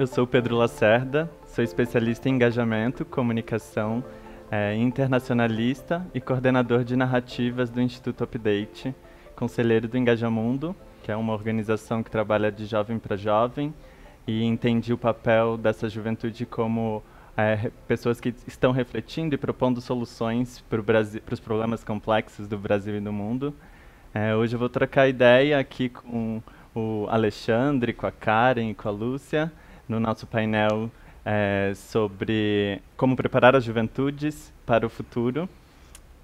eu sou Pedro Lacerda, sou especialista em engajamento, comunicação, é, internacionalista e coordenador de narrativas do Instituto Update, conselheiro do Engajamundo, que é uma organização que trabalha de jovem para jovem, e entendi o papel dessa juventude como é, pessoas que estão refletindo e propondo soluções para os problemas complexos do Brasil e do mundo. É, hoje eu vou trocar ideia aqui com o Alexandre, com a Karen e com a Lúcia, no nosso painel é, sobre como preparar as juventudes para o futuro.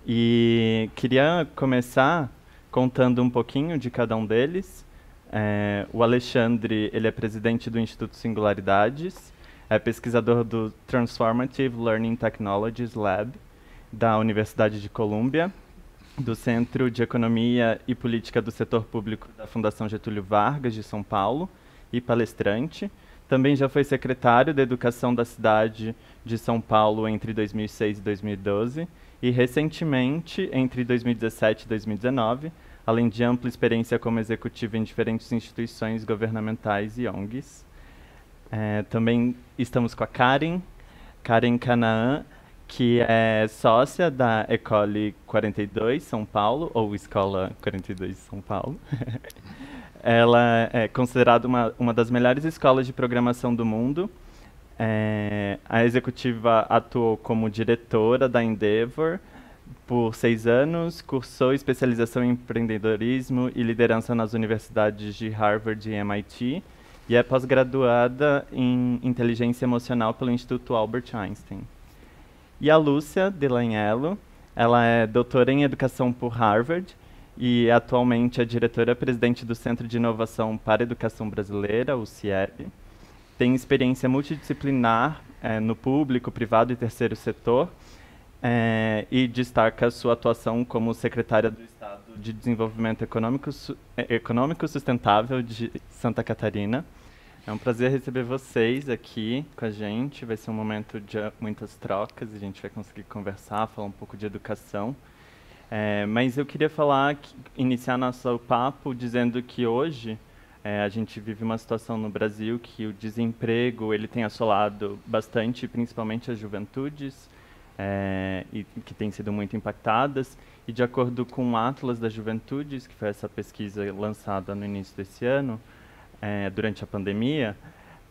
E queria começar contando um pouquinho de cada um deles. É, o Alexandre ele é presidente do Instituto Singularidades, é pesquisador do Transformative Learning Technologies Lab da Universidade de Colômbia, do Centro de Economia e Política do Setor Público da Fundação Getúlio Vargas de São Paulo e palestrante. Também já foi secretário da Educação da cidade de São Paulo entre 2006 e 2012 e recentemente entre 2017 e 2019, além de ampla experiência como executivo em diferentes instituições governamentais e ONGs. É, também estamos com a Karen, Karen Canaan, que é sócia da Ecole 42 São Paulo, ou Escola 42 São Paulo. Ela é considerada uma, uma das melhores escolas de programação do mundo. É, a executiva atuou como diretora da Endeavor por seis anos, cursou especialização em empreendedorismo e liderança nas universidades de Harvard e MIT, e é pós-graduada em inteligência emocional pelo Instituto Albert Einstein. E a Lúcia Delanhello, ela é doutora em educação por Harvard e atualmente é diretora-presidente do Centro de Inovação para Educação Brasileira, o CIEP. Tem experiência multidisciplinar é, no público, privado e terceiro setor é, e destaca sua atuação como secretária do Estado de Desenvolvimento Econômico, Su é, Econômico Sustentável de Santa Catarina. É um prazer receber vocês aqui com a gente. Vai ser um momento de muitas trocas, a gente vai conseguir conversar, falar um pouco de educação. É, mas eu queria falar, iniciar nosso papo dizendo que hoje é, a gente vive uma situação no Brasil que o desemprego ele tem assolado bastante, principalmente as juventudes é, e que têm sido muito impactadas. E de acordo com o Atlas das Juventudes, que foi essa pesquisa lançada no início desse ano, é, durante a pandemia,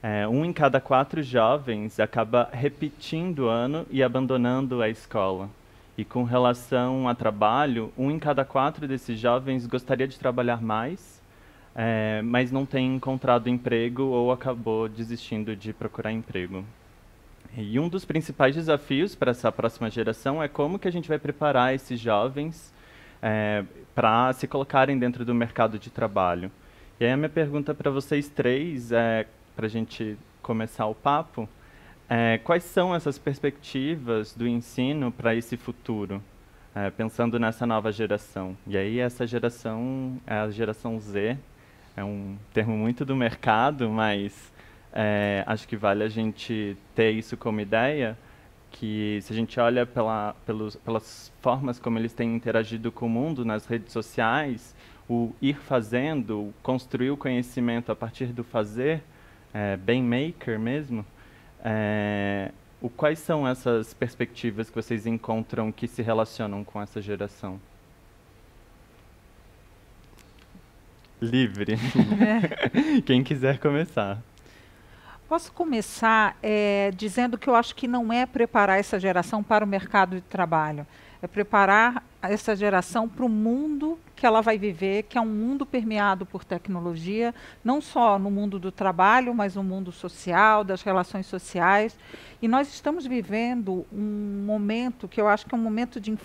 é, um em cada quatro jovens acaba repetindo o ano e abandonando a escola. E com relação a trabalho, um em cada quatro desses jovens gostaria de trabalhar mais, é, mas não tem encontrado emprego ou acabou desistindo de procurar emprego. E um dos principais desafios para essa próxima geração é como que a gente vai preparar esses jovens é, para se colocarem dentro do mercado de trabalho. E aí a minha pergunta para vocês três, é, para a gente começar o papo, é, quais são essas perspectivas do ensino para esse futuro, é, pensando nessa nova geração? E aí essa geração a geração Z, é um termo muito do mercado, mas é, acho que vale a gente ter isso como ideia, que se a gente olha pela, pelos, pelas formas como eles têm interagido com o mundo nas redes sociais, o ir fazendo, construir o conhecimento a partir do fazer, é, bem maker mesmo, é, o, quais são essas perspectivas que vocês encontram que se relacionam com essa geração? Livre. É. Quem quiser começar. Posso começar é, dizendo que eu acho que não é preparar essa geração para o mercado de trabalho, é preparar essa geração para o mundo que ela vai viver, que é um mundo permeado por tecnologia, não só no mundo do trabalho, mas no mundo social, das relações sociais. E nós estamos vivendo um momento que eu acho que é um momento de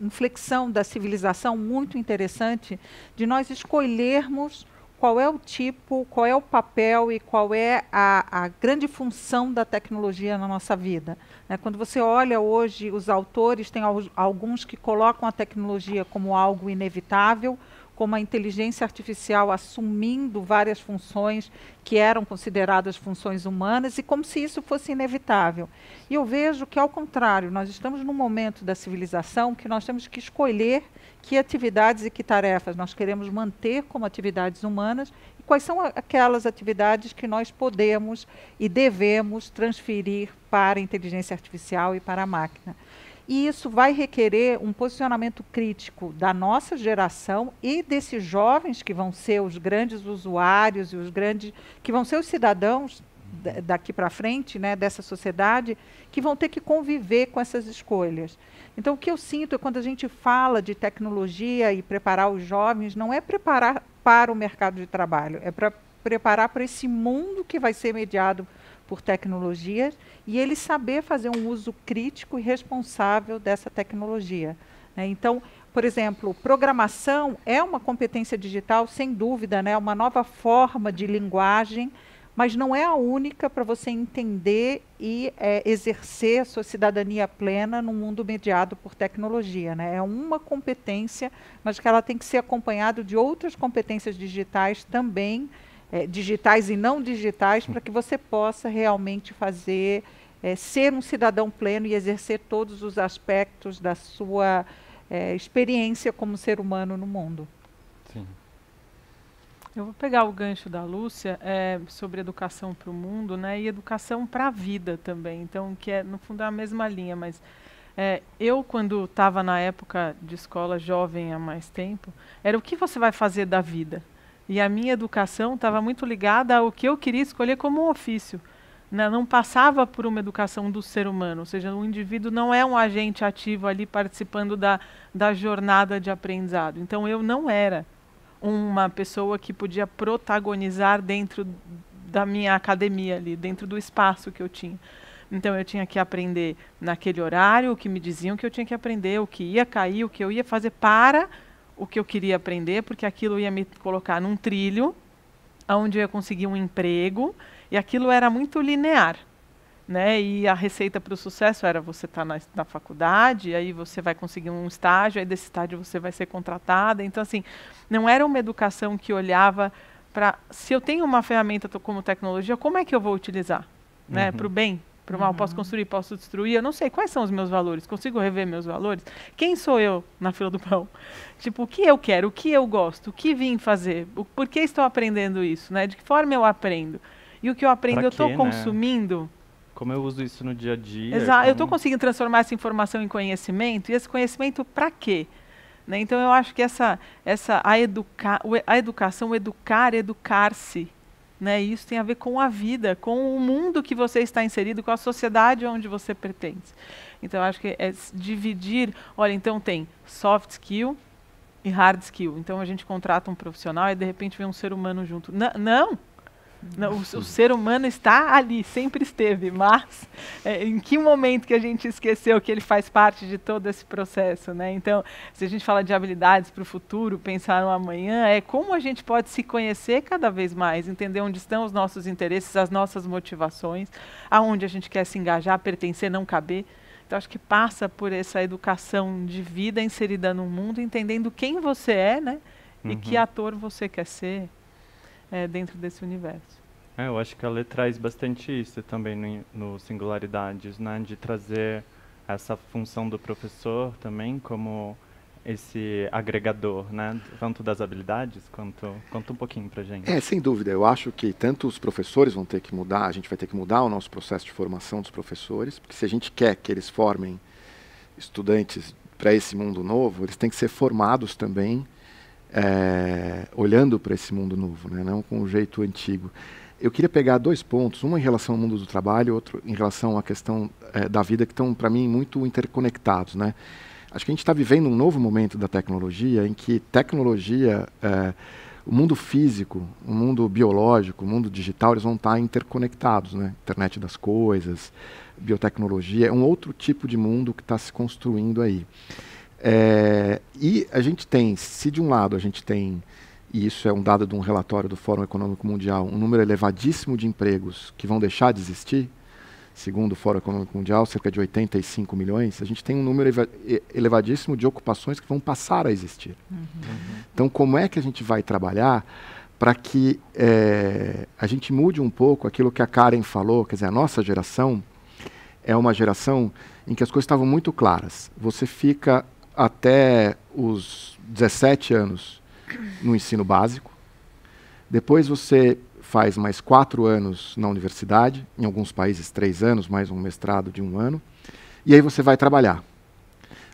inflexão da civilização muito interessante, de nós escolhermos qual é o tipo, qual é o papel e qual é a, a grande função da tecnologia na nossa vida. Né? Quando você olha hoje, os autores, tem alguns que colocam a tecnologia como algo inevitável, como a inteligência artificial assumindo várias funções que eram consideradas funções humanas e como se isso fosse inevitável. E eu vejo que, ao contrário, nós estamos num momento da civilização que nós temos que escolher que atividades e que tarefas nós queremos manter como atividades humanas quais são aquelas atividades que nós podemos e devemos transferir para a inteligência artificial e para a máquina. E isso vai requerer um posicionamento crítico da nossa geração e desses jovens que vão ser os grandes usuários e os grandes que vão ser os cidadãos daqui para frente, né, dessa sociedade, que vão ter que conviver com essas escolhas. Então, o que eu sinto é quando a gente fala de tecnologia e preparar os jovens, não é preparar para o mercado de trabalho, é para preparar para esse mundo que vai ser mediado por tecnologias e ele saber fazer um uso crítico e responsável dessa tecnologia. Né? Então, por exemplo, programação é uma competência digital, sem dúvida, né? uma nova forma de linguagem, mas não é a única para você entender e é, exercer a sua cidadania plena num mundo mediado por tecnologia. Né? É uma competência, mas que ela tem que ser acompanhada de outras competências digitais também, é, digitais e não digitais, para que você possa realmente fazer, é, ser um cidadão pleno e exercer todos os aspectos da sua é, experiência como ser humano no mundo. Eu vou pegar o gancho da Lúcia é, sobre educação para o mundo, né, e educação para a vida também. Então, que é no fundo é a mesma linha, mas é, eu quando estava na época de escola jovem há mais tempo, era o que você vai fazer da vida. E a minha educação estava muito ligada ao que eu queria escolher como um ofício. Né? Não passava por uma educação do ser humano, ou seja, o indivíduo não é um agente ativo ali participando da, da jornada de aprendizado. Então eu não era uma pessoa que podia protagonizar dentro da minha academia ali, dentro do espaço que eu tinha. Então eu tinha que aprender naquele horário o que me diziam que eu tinha que aprender, o que ia cair, o que eu ia fazer para o que eu queria aprender, porque aquilo ia me colocar num trilho, onde eu ia conseguir um emprego, e aquilo era muito linear. Né? E a receita para o sucesso era você estar tá na, na faculdade, aí você vai conseguir um estágio, aí desse estágio você vai ser contratada. Então, assim, não era uma educação que olhava para se eu tenho uma ferramenta como tecnologia, como é que eu vou utilizar? Né? Uhum. Para o bem, para o mal. Uhum. Posso construir, posso destruir. Eu não sei quais são os meus valores. Consigo rever meus valores? Quem sou eu na fila do pão? Tipo, o que eu quero? O que eu gosto? O que vim fazer? O, por que estou aprendendo isso? Né? De que forma eu aprendo? E o que eu aprendo, eu estou né? consumindo? Como eu uso isso no dia a dia? Exato. Como... Eu estou conseguindo transformar essa informação em conhecimento. E esse conhecimento para quê? Né? Então eu acho que essa, essa a, educa, a educação, educar, educar-se, né? Isso tem a ver com a vida, com o mundo que você está inserido, com a sociedade onde você pertence. Então, acho que é dividir. Olha, então tem soft skill e hard skill. Então, a gente contrata um profissional e de repente vem um ser humano junto. N não! Não, o, o, ser humano está ali, sempre esteve, mas é, em que momento que a gente esqueceu que ele faz parte de todo esse processo, né? Então, se a gente fala de habilidades para o futuro, pensar no amanhã, é como a gente pode se conhecer cada vez mais, entender onde estão os nossos interesses, as nossas motivações, aonde a gente quer se engajar, pertencer, não caber. Então, acho que passa por essa educação de vida inserida no mundo, entendendo quem você é, né? Uhum. E que uhum. ator você quer ser é, dentro desse universo. É, eu acho que a lei traz bastante isso também no, no Singularidades, né? De trazer essa função do professor também como esse agregador, né? Tanto das habilidades quanto conta um pouquinho para gente. É, sem dúvida. Eu acho que tanto os professores vão ter que mudar, a gente vai ter que mudar o nosso processo de formação dos professores, porque se a gente quer que eles formem estudantes para esse mundo novo, eles têm que ser formados também é, olhando para esse mundo novo, né? não com o jeito antigo. Eu queria pegar dois pontos, um em relação ao mundo do trabalho, outro em relação à questão é, da vida, que estão, para mim, muito interconectados. Né? Acho que a gente está vivendo um novo momento da tecnologia, em que tecnologia, é, o mundo físico, o mundo biológico, o mundo digital, eles vão estar tá interconectados. Né? Internet das coisas, biotecnologia, é um outro tipo de mundo que está se construindo aí. É, e a gente tem, se de um lado a gente tem, e isso é um dado de um relatório do Fórum Econômico Mundial, um número elevadíssimo de empregos que vão deixar de existir, segundo o Fórum Econômico Mundial, cerca de 85 milhões, a gente tem um número elevadíssimo de ocupações que vão passar a existir. Uhum. Então, como é que a gente vai trabalhar para que é, a gente mude um pouco aquilo que a Karen falou, quer dizer, a nossa geração é uma geração em que as coisas estavam muito claras. Você fica até os 17 anos no ensino básico, depois você faz mais quatro anos na universidade, em alguns países três anos, mais um mestrado de um ano, e aí você vai trabalhar.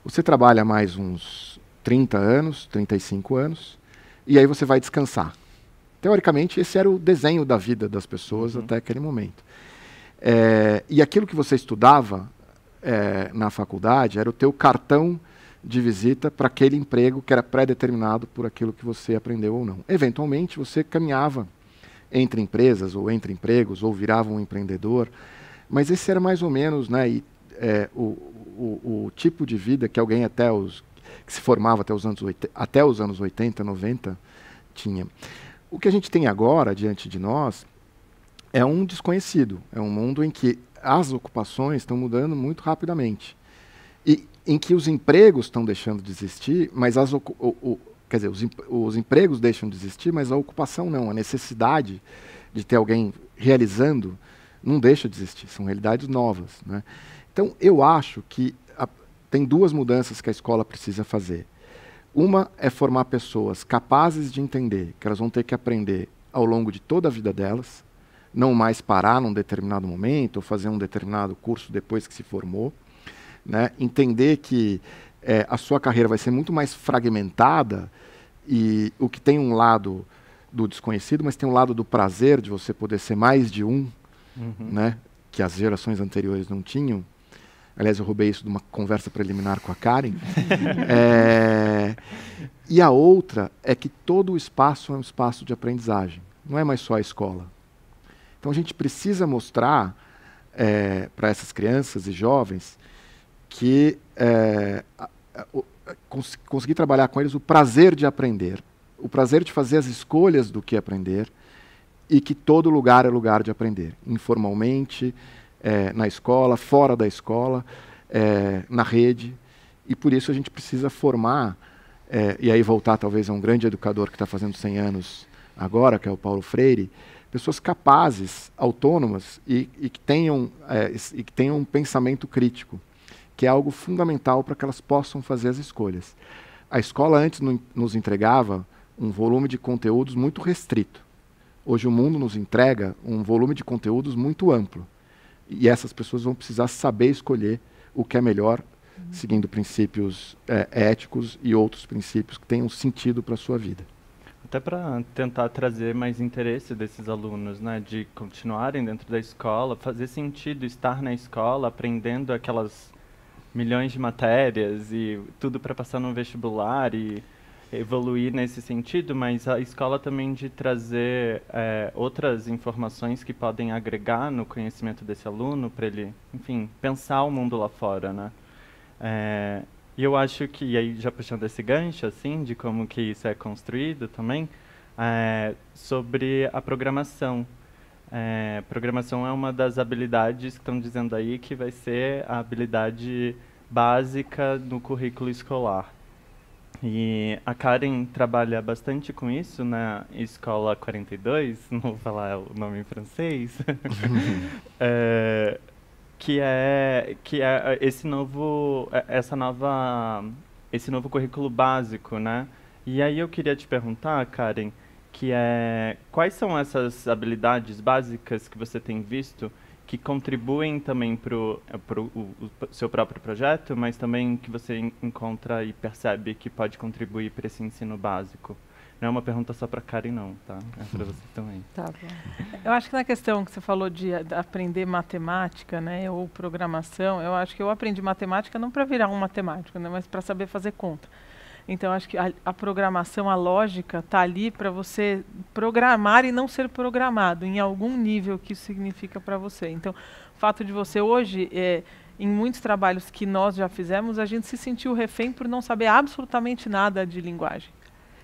Você trabalha mais uns 30 anos, 35 anos, e aí você vai descansar. Teoricamente, esse era o desenho da vida das pessoas uhum. até aquele momento. É, e aquilo que você estudava é, na faculdade era o teu cartão de visita para aquele emprego que era pré-determinado por aquilo que você aprendeu ou não. Eventualmente, você caminhava entre empresas ou entre empregos ou virava um empreendedor, mas esse era mais ou menos né, e, é, o, o, o, tipo de vida que alguém até os que se formava até os anos 80, até os anos 80, 90 tinha. O que a gente tem agora diante de nós é um desconhecido, é um mundo em que as ocupações estão mudando muito rapidamente e em que os empregos estão deixando de existir, mas as o, o, quer dizer, os, os empregos deixam de existir, mas a ocupação não, a necessidade de ter alguém realizando não deixa de existir, são realidades novas. Né? Então, eu acho que a, tem duas mudanças que a escola precisa fazer. Uma é formar pessoas capazes de entender que elas vão ter que aprender ao longo de toda a vida delas, não mais parar num determinado momento ou fazer um determinado curso depois que se formou. Né? Entender que é, a sua carreira vai ser muito mais fragmentada e o que tem um lado do desconhecido, mas tem um lado do prazer de você poder ser mais de um, uhum. né? que as gerações anteriores não tinham. Aliás, eu roubei isso de uma conversa preliminar com a Karen. é, e a outra é que todo o espaço é um espaço de aprendizagem, não é mais só a escola. Então a gente precisa mostrar é, para essas crianças e jovens que é, cons conseguir trabalhar com eles o prazer de aprender, o prazer de fazer as escolhas do que aprender e que todo lugar é lugar de aprender, informalmente, é, na escola, fora da escola, é, na rede. E por isso a gente precisa formar, é, e aí voltar talvez a um grande educador que está fazendo 100 anos agora, que é o Paulo Freire, pessoas capazes, autônomas e, e que, tenham, é, e que tenham um pensamento crítico, que é algo fundamental para que elas possam fazer as escolhas. A escola antes no, nos entregava um volume de conteúdos muito restrito. Hoje o mundo nos entrega um volume de conteúdos muito amplo. E essas pessoas vão precisar saber escolher o que é melhor, uhum. seguindo princípios é, éticos e outros princípios que tenham sentido para a sua vida. Até para tentar trazer mais interesse desses alunos, né, de continuarem dentro da escola, fazer sentido estar na escola, aprendendo aquelas milhões de matérias e tudo para passar no vestibular e evoluir nesse sentido, mas a escola também de trazer é, outras informações que podem agregar no conhecimento desse aluno para ele, enfim, pensar o mundo lá fora, né? É, e eu acho que, e aí já puxando esse gancho, assim, de como que isso é construído também, é, sobre a programação. É, programação é uma das habilidades que estão dizendo aí que vai ser a habilidade básica no currículo escolar. E a Karen trabalha bastante com isso na Escola 42, não vou falar o nome em francês, é, que é que é esse novo é, essa nova esse novo currículo básico, né? E aí eu queria te perguntar, Karen, que é quais são essas habilidades básicas que você tem visto que contribuem também para o seu próprio projeto, mas também que você encontra e percebe que pode contribuir para esse ensino básico. Não é uma pergunta só para Karen, não, tá? É para você também. Tá bom. Eu acho que na questão que você falou de, de aprender matemática, né, ou programação, eu acho que eu aprendi matemática não para virar um matemático, né, mas para saber fazer conta. Então, acho que a, a programação, a lógica, está ali para você programar e não ser programado, em algum nível que isso significa para você. Então, o fato de você hoje, é, em muitos trabalhos que nós já fizemos, a gente se sentiu refém por não saber absolutamente nada de linguagem.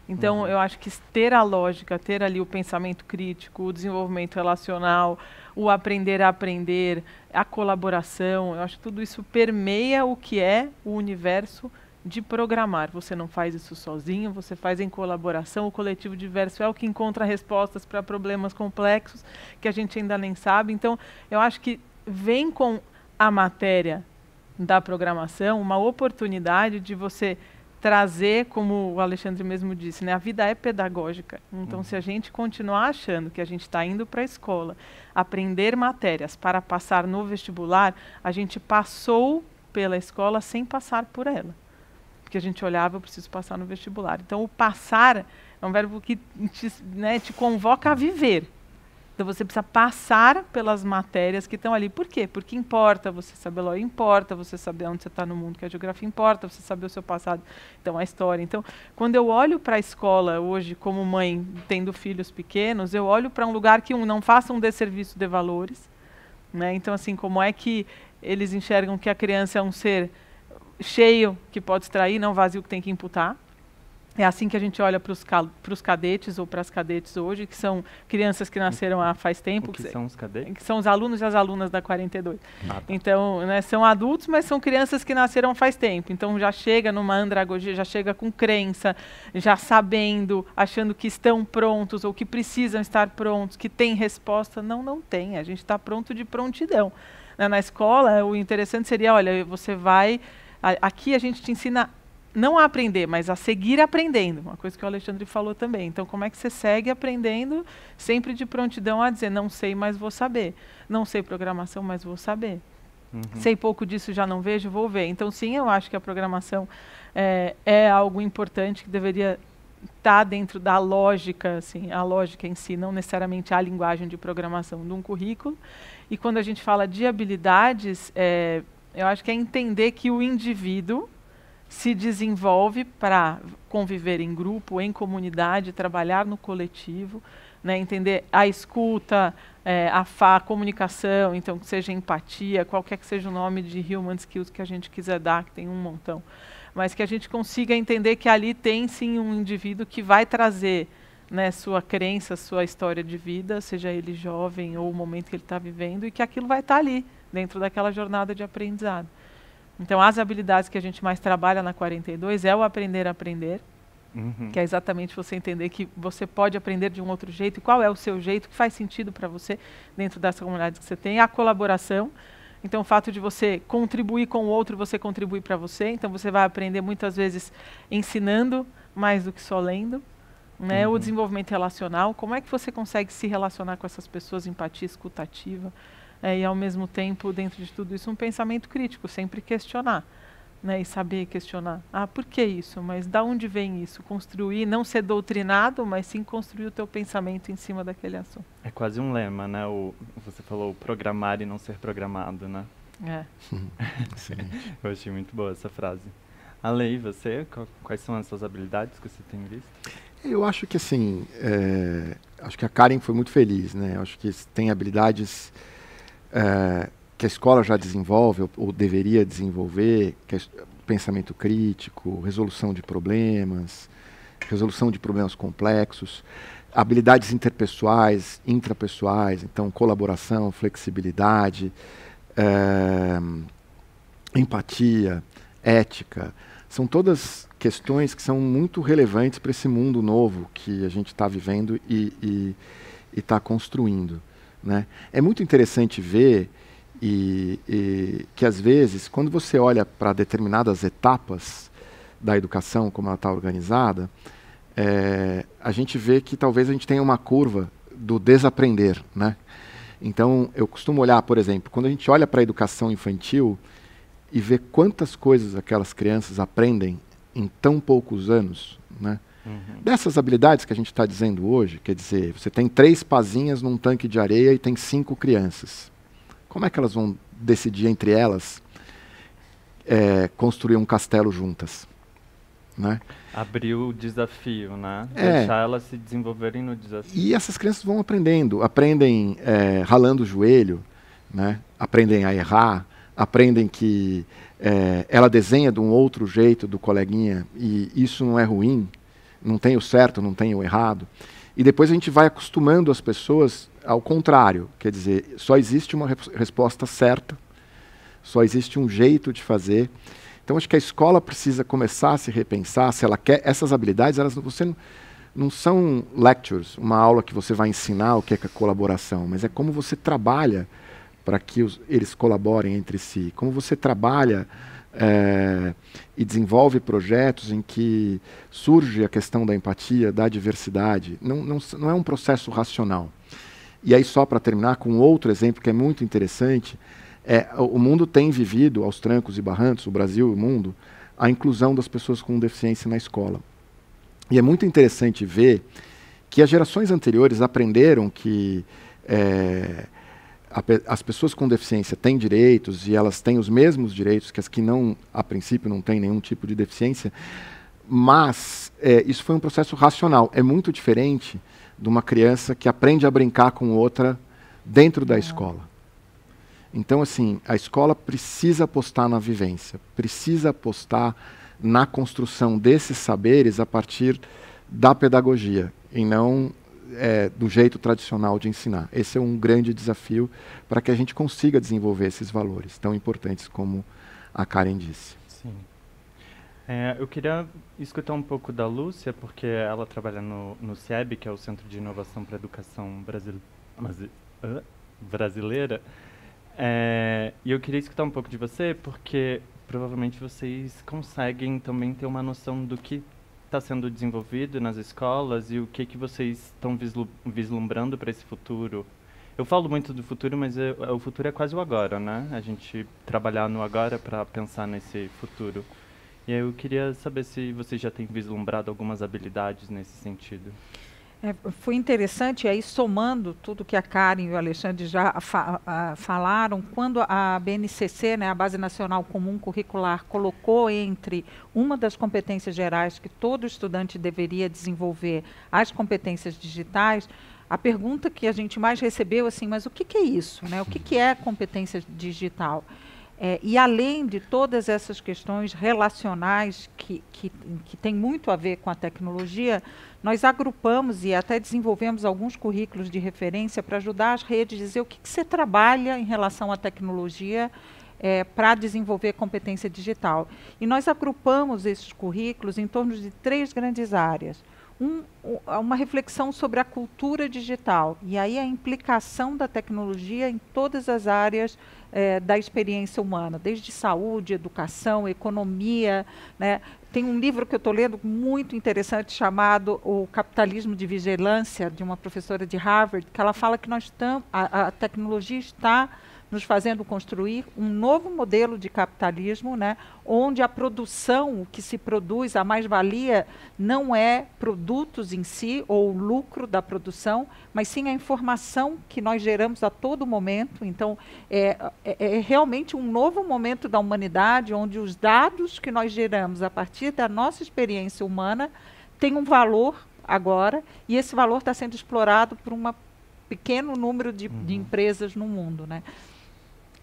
Então, uhum. eu acho que ter a lógica, ter ali o pensamento crítico, o desenvolvimento relacional, o aprender a aprender, a colaboração, eu acho que tudo isso permeia o que é o universo de programar. Você não faz isso sozinho, você faz em colaboração. O coletivo diverso é o que encontra respostas para problemas complexos que a gente ainda nem sabe. Então, eu acho que vem com a matéria da programação uma oportunidade de você trazer, como o Alexandre mesmo disse, né, a vida é pedagógica. Então, uhum. se a gente continuar achando que a gente está indo para a escola aprender matérias para passar no vestibular, a gente passou pela escola sem passar por ela. Porque a gente olhava, eu preciso passar no vestibular. Então, o passar é um verbo que te, né, te convoca a viver. Então você precisa passar pelas matérias que estão ali. Por quê? Porque importa você saber lá, importa você saber onde você está no mundo, que a geografia importa, você saber o seu passado, então a história. Então, quando eu olho para a escola hoje como mãe, tendo filhos pequenos, eu olho para um lugar que um não faça um desserviço de valores, né? Então assim, como é que eles enxergam que a criança é um ser cheio que pode extrair, não vazio que tem que imputar? É assim que a gente olha para os cadetes ou para as cadetes hoje, que são crianças que nasceram há faz tempo. O que, que são os cadetes? Que são os alunos e as alunas da 42. Ah, tá. Então, né, são adultos, mas são crianças que nasceram faz tempo. Então, já chega numa andragogia, já chega com crença, já sabendo, achando que estão prontos ou que precisam estar prontos, que tem resposta. Não, não tem. A gente está pronto de prontidão. Na, na escola, o interessante seria, olha, você vai... A, aqui a gente te ensina não a aprender, mas a seguir aprendendo. Uma coisa que o Alexandre falou também. Então, como é que você segue aprendendo sempre de prontidão a dizer, não sei, mas vou saber. Não sei programação, mas vou saber. Uhum. Sei pouco disso, já não vejo, vou ver. Então, sim, eu acho que a programação é, é algo importante que deveria estar tá dentro da lógica, assim, a lógica em si, não necessariamente a linguagem de programação de um currículo. E quando a gente fala de habilidades, é, eu acho que é entender que o indivíduo se desenvolve para conviver em grupo, em comunidade, trabalhar no coletivo, né, entender a escuta, é, a, fa, a comunicação, então que seja empatia, qualquer que seja o nome de human skills que a gente quiser dar, que tem um montão, mas que a gente consiga entender que ali tem sim um indivíduo que vai trazer né, sua crença, sua história de vida, seja ele jovem ou o momento que ele está vivendo, e que aquilo vai estar tá ali, dentro daquela jornada de aprendizado. Então, as habilidades que a gente mais trabalha na 42 é o aprender a aprender, uhum. que é exatamente você entender que você pode aprender de um outro jeito, e qual é o seu jeito, que faz sentido para você dentro dessa comunidade que você tem. A colaboração, então o fato de você contribuir com o outro, você contribui para você. Então, você vai aprender muitas vezes ensinando mais do que só lendo. Né? Uhum. O desenvolvimento relacional, como é que você consegue se relacionar com essas pessoas, empatia escutativa, é, e ao mesmo tempo, dentro de tudo isso, um pensamento crítico, sempre questionar. Né, e saber questionar. Ah, por que isso? Mas da onde vem isso? Construir, não ser doutrinado, mas sim construir o teu pensamento em cima daquele assunto. É quase um lema, né? O, você falou programar e não ser programado, né? É. sim. Eu achei muito boa essa frase. Ale, e você? Quais são as suas habilidades que você tem visto? Eu acho que assim, é, acho que a Karen foi muito feliz, né? Eu acho que tem habilidades é, que a escola já desenvolve ou, ou deveria desenvolver, é pensamento crítico, resolução de problemas, resolução de problemas complexos, habilidades interpessoais, intrapessoais, então colaboração, flexibilidade, é, empatia, ética, são todas questões que são muito relevantes para esse mundo novo que a gente está vivendo e está construindo. Né? É muito interessante ver e, e, que às vezes, quando você olha para determinadas etapas da educação, como ela está organizada, é, a gente vê que talvez a gente tenha uma curva do desaprender. Né? Então, eu costumo olhar, por exemplo, quando a gente olha para a educação infantil e vê quantas coisas aquelas crianças aprendem em tão poucos anos, né? Uhum. Dessas habilidades que a gente está dizendo hoje, quer dizer, você tem três pazinhas num tanque de areia e tem cinco crianças. Como é que elas vão decidir entre elas é, construir um castelo juntas? Né? Abrir o desafio, né? É. Deixar elas se desenvolverem no desafio. E essas crianças vão aprendendo, aprendem é, ralando o joelho, né? aprendem a errar, aprendem que é, ela desenha de um outro jeito do coleguinha e isso não é ruim, não tem o certo, não tem o errado. E depois a gente vai acostumando as pessoas ao contrário, quer dizer, só existe uma resposta certa, só existe um jeito de fazer. Então acho que a escola precisa começar a se repensar se ela quer essas habilidades, elas você não, não são lectures, uma aula que você vai ensinar o que é, que é colaboração, mas é como você trabalha para que os, eles colaborem entre si, como você trabalha é, e desenvolve projetos em que surge a questão da empatia, da diversidade. Não, não, não é um processo racional. E aí, só para terminar, com outro exemplo que é muito interessante, é, o mundo tem vivido, aos trancos e barrancos, o Brasil e o mundo, a inclusão das pessoas com deficiência na escola. E é muito interessante ver que as gerações anteriores aprenderam que é, as pessoas com deficiência têm direitos e elas têm os mesmos direitos que as que não, a princípio, não têm nenhum tipo de deficiência, mas é, isso foi um processo racional. É muito diferente de uma criança que aprende a brincar com outra dentro da escola. Então, assim, a escola precisa apostar na vivência, precisa apostar na construção desses saberes a partir da pedagogia e não é, do jeito tradicional de ensinar. Esse é um grande desafio para que a gente consiga desenvolver esses valores tão importantes como a Karen disse. Sim. É, eu queria escutar um pouco da Lúcia, porque ela trabalha no, no CIEB, que é o Centro de Inovação para a Educação Brasil, Brasileira. É, e eu queria escutar um pouco de você, porque provavelmente vocês conseguem também ter uma noção do que está sendo desenvolvido nas escolas e o que, que vocês estão vislumbrando para esse futuro? Eu falo muito do futuro, mas é, é, o futuro é quase o agora, né? A gente trabalhar no agora para pensar nesse futuro. E eu queria saber se vocês já têm vislumbrado algumas habilidades nesse sentido. É, foi interessante, aí somando tudo que a Karen e o Alexandre já fa a, falaram, quando a BNCC, né, a Base Nacional Comum Curricular, colocou entre uma das competências gerais que todo estudante deveria desenvolver as competências digitais, a pergunta que a gente mais recebeu assim, mas o que, que é isso? Né? O que, que é competência digital? É, e além de todas essas questões relacionais que, que, que têm muito a ver com a tecnologia, nós agrupamos e até desenvolvemos alguns currículos de referência para ajudar as redes a dizer o que, que você trabalha em relação à tecnologia é, para desenvolver competência digital. E nós agrupamos esses currículos em torno de três grandes áreas. Um, uma reflexão sobre a cultura digital e aí a implicação da tecnologia em todas as áreas é, da experiência humana, desde saúde, educação, economia. Né? Tem um livro que eu estou lendo muito interessante chamado O Capitalismo de Vigilância, de uma professora de Harvard, que ela fala que nós estamos, a, a tecnologia está nos fazendo construir um novo modelo de capitalismo, né, onde a produção, o que se produz, a mais-valia, não é produtos em si ou o lucro da produção, mas sim a informação que nós geramos a todo momento. Então, é, é, é realmente um novo momento da humanidade, onde os dados que nós geramos a partir da nossa experiência humana têm um valor agora, e esse valor está sendo explorado por um pequeno número de, uhum. de empresas no mundo. Né?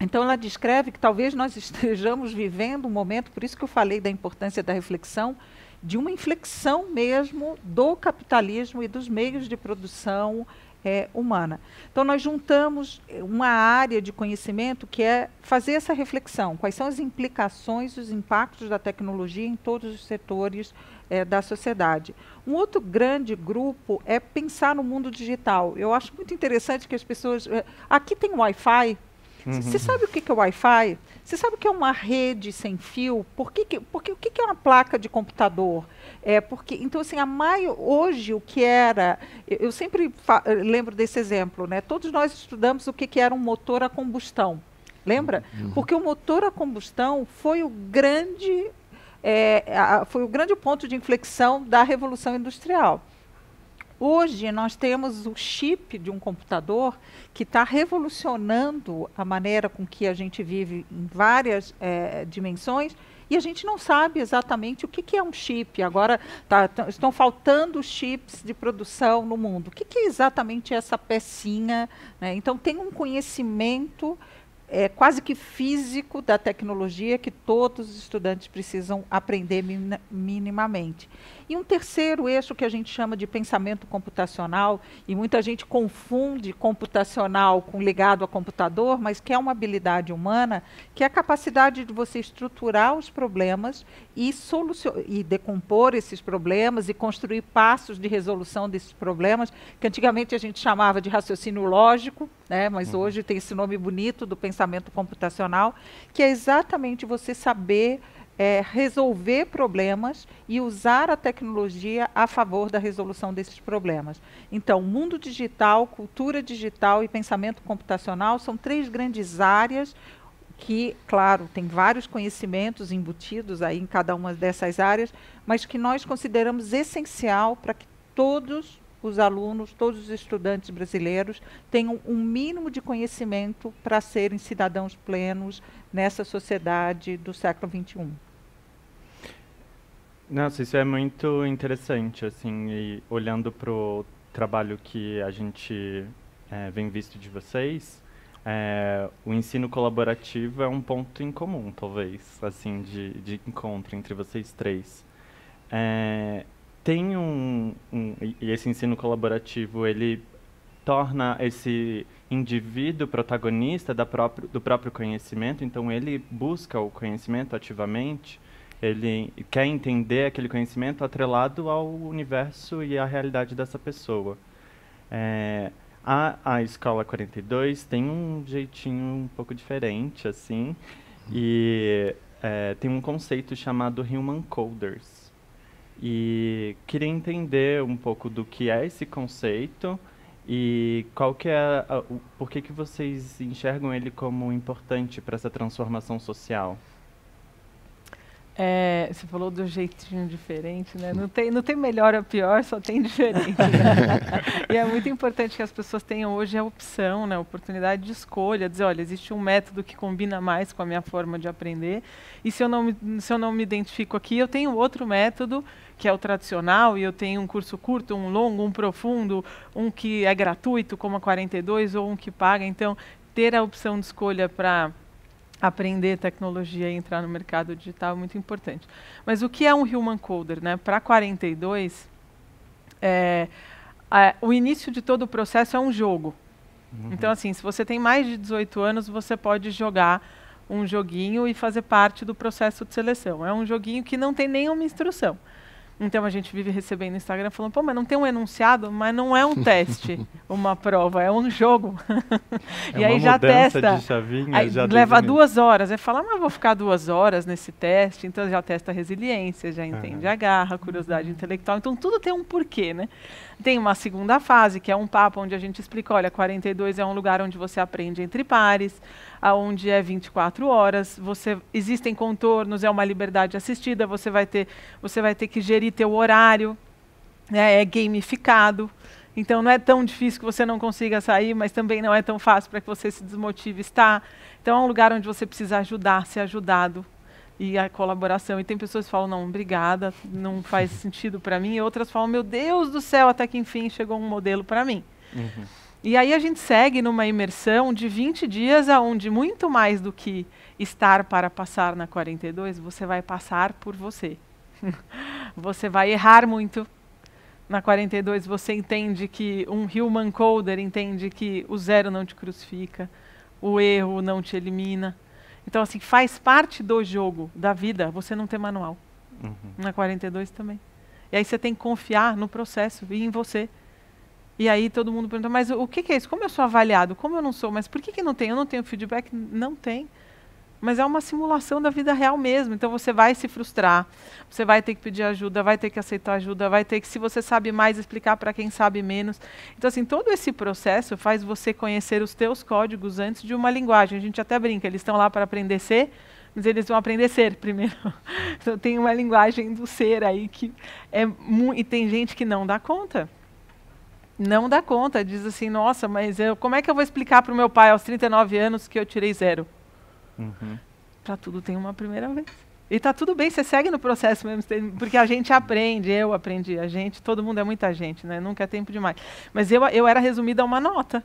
Então, ela descreve que talvez nós estejamos vivendo um momento, por isso que eu falei da importância da reflexão, de uma inflexão mesmo do capitalismo e dos meios de produção é, humana. Então, nós juntamos uma área de conhecimento que é fazer essa reflexão: quais são as implicações, os impactos da tecnologia em todos os setores é, da sociedade. Um outro grande grupo é pensar no mundo digital. Eu acho muito interessante que as pessoas. É, aqui tem Wi-Fi, você uhum. sabe o que, que é Wi-Fi? Você sabe o que é uma rede sem fio? Por que, que, porque, o que, que é uma placa de computador? É porque, então, assim, a maio, hoje o que era. Eu, eu sempre lembro desse exemplo, né? Todos nós estudamos o que, que era um motor a combustão. Lembra? Uhum. Porque o motor a combustão foi o grande. É, a, foi o grande ponto de inflexão da Revolução Industrial. Hoje nós temos o chip de um computador que está revolucionando a maneira com que a gente vive em várias é, dimensões e a gente não sabe exatamente o que, que é um chip. Agora tá, estão faltando chips de produção no mundo. O que, que é exatamente essa pecinha? Né? Então tem um conhecimento é, quase que físico da tecnologia que todos os estudantes precisam aprender minimamente. E um terceiro eixo que a gente chama de pensamento computacional, e muita gente confunde computacional com ligado a computador, mas que é uma habilidade humana, que é a capacidade de você estruturar os problemas e, e decompor esses problemas e construir passos de resolução desses problemas, que antigamente a gente chamava de raciocínio lógico, né, mas uhum. hoje tem esse nome bonito do pensamento computacional, que é exatamente você saber é, resolver problemas e usar a tecnologia a favor da resolução desses problemas. Então, mundo digital, cultura digital e pensamento computacional são três grandes áreas que, claro, tem vários conhecimentos embutidos aí em cada uma dessas áreas, mas que nós consideramos essencial para que todos os alunos, todos os estudantes brasileiros tenham um mínimo de conhecimento para serem cidadãos plenos nessa sociedade do século XXI. Nossa, isso é muito interessante, assim, e olhando para o trabalho que a gente é, vem visto de vocês, é, o ensino colaborativo é um ponto em comum, talvez, assim, de, de encontro entre vocês três. É, tem um, um, e esse ensino colaborativo, ele torna esse indivíduo protagonista da próprio, do próprio conhecimento, então ele busca o conhecimento ativamente, ele quer entender aquele conhecimento atrelado ao universo e à realidade dessa pessoa. É, a, a Escola 42 tem um jeitinho um pouco diferente, assim, e é, tem um conceito chamado Human Coders. E queria entender um pouco do que é esse conceito e qual que é a, o, por que, que vocês enxergam ele como importante para essa transformação social? É, você falou do jeitinho diferente, né? Não tem, não tem melhor ou pior, só tem diferente. Né? e é muito importante que as pessoas tenham hoje a opção, né? a oportunidade de escolha, dizer, olha, existe um método que combina mais com a minha forma de aprender, e se eu não me, se eu não me identifico aqui, eu tenho outro método que é o tradicional, e eu tenho um curso curto, um longo, um profundo, um que é gratuito, como a 42, ou um que paga. Então, ter a opção de escolha para aprender tecnologia e entrar no mercado digital é muito importante. Mas o que é um human coder? Né? Para 42, é, a, o início de todo o processo é um jogo. Uhum. Então, assim, se você tem mais de 18 anos, você pode jogar um joguinho e fazer parte do processo de seleção. É um joguinho que não tem nenhuma instrução. Então a gente vive recebendo no Instagram falando, pô, mas não tem um enunciado, mas não é um teste, uma prova, é um jogo. É e aí já testa. Aí já leva duas horas. Aí fala, mas vou ficar duas horas nesse teste, então já testa resiliência, já entende uhum. a garra, curiosidade intelectual. Então tudo tem um porquê, né? Tem uma segunda fase, que é um papo onde a gente explica, olha, 42 é um lugar onde você aprende entre pares, aonde é 24 horas, você existem contornos, é uma liberdade assistida, você vai ter, você vai ter que gerir teu horário, né, é gamificado. Então não é tão difícil que você não consiga sair, mas também não é tão fácil para que você se desmotive estar. Então é um lugar onde você precisa ajudar, ser ajudado e a colaboração. E tem pessoas que falam, não, obrigada, não faz sentido para mim. E outras falam, meu Deus do céu, até que enfim chegou um modelo para mim. Uhum. E aí a gente segue numa imersão de 20 dias, aonde muito mais do que estar para passar na 42, você vai passar por você. você vai errar muito. Na 42 você entende que um human coder entende que o zero não te crucifica, o erro não te elimina então, assim, faz parte do jogo, da vida, você não ter manual. Uhum. Na 42 também. E aí você tem que confiar no processo e em você. E aí todo mundo pergunta, mas o que, que é isso? Como eu sou avaliado? Como eu não sou? Mas por que, que não tem? Eu não tenho feedback? Não tem. Mas é uma simulação da vida real mesmo. Então você vai se frustrar, você vai ter que pedir ajuda, vai ter que aceitar ajuda, vai ter que, se você sabe mais, explicar para quem sabe menos. Então, assim, todo esse processo faz você conhecer os teus códigos antes de uma linguagem. A gente até brinca, eles estão lá para aprender ser, mas eles vão aprender ser primeiro. então tem uma linguagem do ser aí que é e tem gente que não dá conta. Não dá conta, diz assim, nossa, mas eu, como é que eu vou explicar para o meu pai aos 39 anos que eu tirei zero? Uhum. Para tudo tem uma primeira vez. E tá tudo bem, você segue no processo mesmo, porque a gente aprende, eu aprendi, a gente, todo mundo é muita gente, né? Nunca é tempo demais. Mas eu, eu era resumida a uma nota.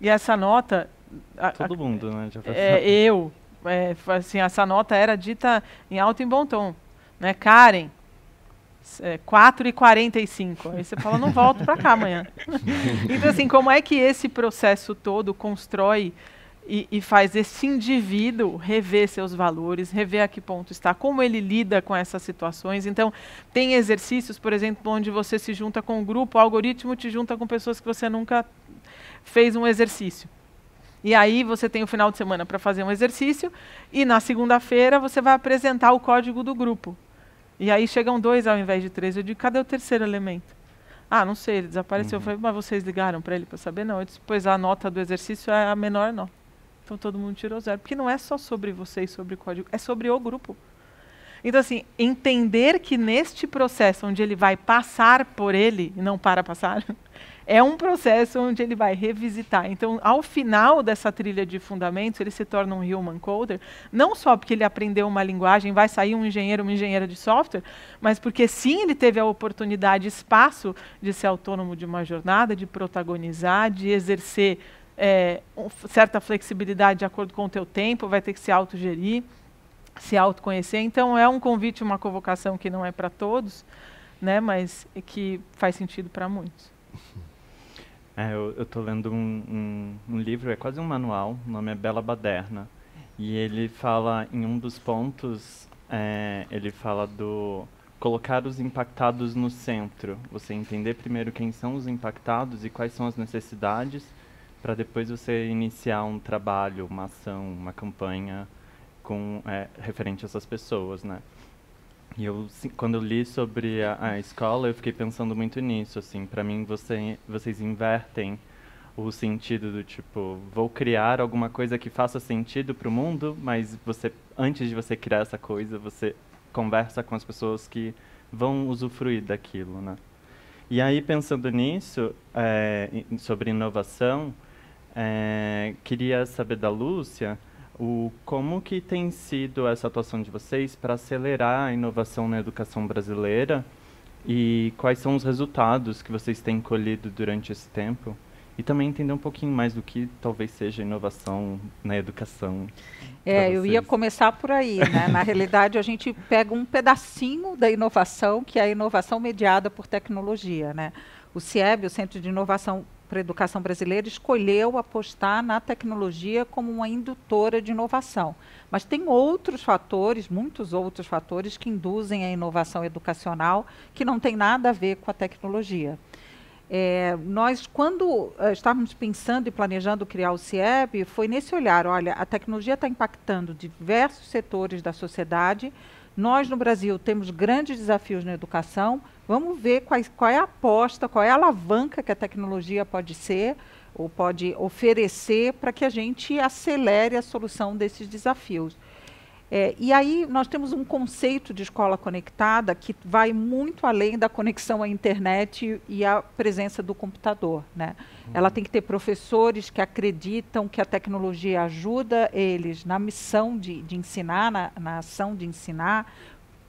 E essa nota. A, todo a, mundo, né? É, eu. É, assim, essa nota era dita em alto e bom tom. Né? Karen, é, 4 e 45. Aí você fala, não volto para cá amanhã. então, assim, como é que esse processo todo constrói e, e, faz esse indivíduo rever seus valores, rever a que ponto está, como ele lida com essas situações. Então, tem exercícios, por exemplo, onde você se junta com um grupo, o algoritmo te junta com pessoas que você nunca fez um exercício. E aí você tem o final de semana para fazer um exercício e na segunda-feira você vai apresentar o código do grupo. E aí chegam dois ao invés de três. Eu digo, cadê o terceiro elemento? Ah, não sei, ele desapareceu. Uhum. Eu falei, mas vocês ligaram para ele para saber? Não. Eu disse, pois a nota do exercício é a menor nota. Então todo mundo tirou zero. Porque não é só sobre você e sobre o código, é sobre o grupo. Então, assim, entender que neste processo onde ele vai passar por ele e não para passar, é um processo onde ele vai revisitar. Então, ao final dessa trilha de fundamentos, ele se torna um human coder, não só porque ele aprendeu uma linguagem, vai sair um engenheiro, uma engenheira de software, mas porque sim, ele teve a oportunidade, espaço de ser autônomo de uma jornada, de protagonizar, de exercer é, um, certa flexibilidade de acordo com o teu tempo, vai ter que se autogerir, se autoconhecer. Então, é um convite, uma convocação que não é para todos, né, mas que faz sentido para muitos. É, eu estou lendo um, um, um, livro, é quase um manual, o nome é Bela Baderna. E ele fala, em um dos pontos, é, ele fala do colocar os impactados no centro. Você entender primeiro quem são os impactados e quais são as necessidades, para depois você iniciar um trabalho, uma ação, uma campanha com é, referente a essas pessoas, né? E eu, quando eu li sobre a, a, escola, eu fiquei pensando muito nisso, assim, para mim você, vocês invertem o sentido do tipo, vou criar alguma coisa que faça sentido para o mundo, mas você, antes de você criar essa coisa, você conversa com as pessoas que vão usufruir daquilo, né? E aí, pensando nisso, é, sobre inovação, é, queria saber da Lúcia, o, como que tem sido essa atuação de vocês para acelerar a inovação na educação brasileira e quais são os resultados que vocês têm colhido durante esse tempo? E também entender um pouquinho mais do que talvez seja inovação na educação. É, eu ia começar por aí. Né? na realidade, a gente pega um pedacinho da inovação, que é a inovação mediada por tecnologia. Né? O CIEB, o Centro de Inovação para a educação brasileira escolheu apostar na tecnologia como uma indutora de inovação. Mas tem outros fatores, muitos outros fatores, que induzem a inovação educacional que não tem nada a ver com a tecnologia. É, nós, quando uh, estávamos pensando e planejando criar o CIEB, foi nesse olhar: olha, a tecnologia está impactando diversos setores da sociedade. Nós, no Brasil, temos grandes desafios na educação, Vamos ver quais, qual é a aposta, qual é a alavanca que a tecnologia pode ser ou pode oferecer para que a gente acelere a solução desses desafios. É, e aí nós temos um conceito de escola conectada que vai muito além da conexão à internet e à presença do computador. Né? Ela tem que ter professores que acreditam que a tecnologia ajuda eles na missão de, de ensinar, na, na ação de ensinar,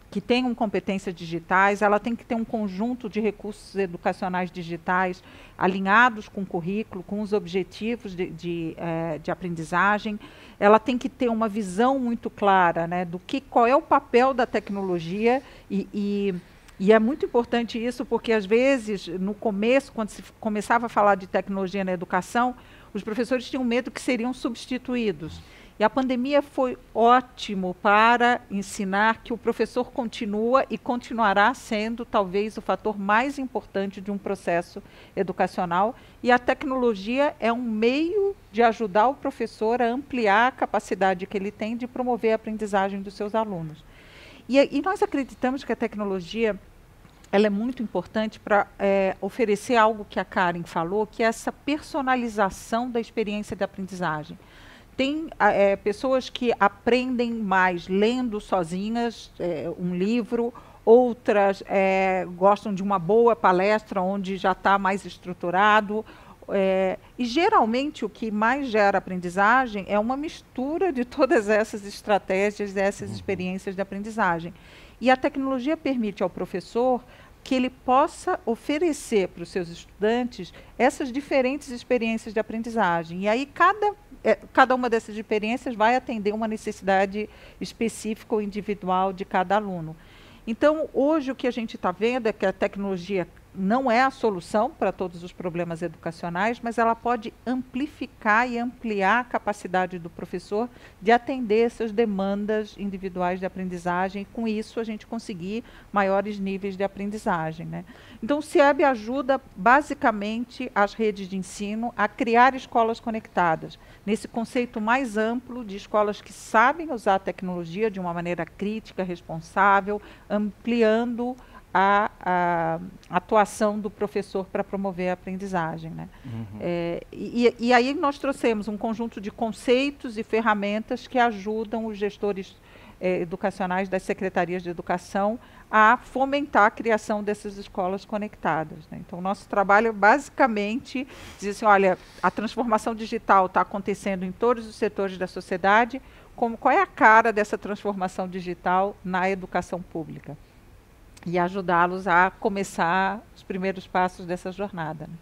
que tenham competências digitais, ela tem que ter um conjunto de recursos educacionais digitais alinhados com o currículo, com os objetivos de, de, eh, de aprendizagem. Ela tem que ter uma visão muito clara né, do que, qual é o papel da tecnologia e, e e é muito importante isso porque, às vezes, no começo, quando se começava a falar de tecnologia na educação, os professores tinham medo que seriam substituídos. E a pandemia foi ótimo para ensinar que o professor continua e continuará sendo talvez o fator mais importante de um processo educacional e a tecnologia é um meio de ajudar o professor a ampliar a capacidade que ele tem de promover a aprendizagem dos seus alunos. E, e nós acreditamos que a tecnologia ela é muito importante para é, oferecer algo que a Karen falou, que é essa personalização da experiência de aprendizagem tem é, pessoas que aprendem mais lendo sozinhas é, um livro, outras é, gostam de uma boa palestra onde já está mais estruturado. É, e geralmente o que mais gera aprendizagem é uma mistura de todas essas estratégias, dessas uhum. experiências de aprendizagem. E a tecnologia permite ao professor que ele possa oferecer para os seus estudantes essas diferentes experiências de aprendizagem. E aí cada é, cada uma dessas experiências vai atender uma necessidade específica ou individual de cada aluno. Então, hoje o que a gente está vendo é que a tecnologia não é a solução para todos os problemas educacionais, mas ela pode amplificar e ampliar a capacidade do professor de atender essas demandas individuais de aprendizagem e, com isso, a gente conseguir maiores níveis de aprendizagem. Né? Então, o CIEB ajuda basicamente as redes de ensino a criar escolas conectadas, nesse conceito mais amplo de escolas que sabem usar a tecnologia de uma maneira crítica, responsável, ampliando a, a, atuação do professor para promover a aprendizagem. Né? Uhum. É, e, e, aí nós trouxemos um conjunto de conceitos e ferramentas que ajudam os gestores é, educacionais das secretarias de educação a fomentar a criação dessas escolas conectadas. Né? Então, nosso trabalho basicamente diz assim, olha, a transformação digital está acontecendo em todos os setores da sociedade, como, qual é a cara dessa transformação digital na educação pública? E ajudá-los a começar os primeiros passos dessa jornada. Né?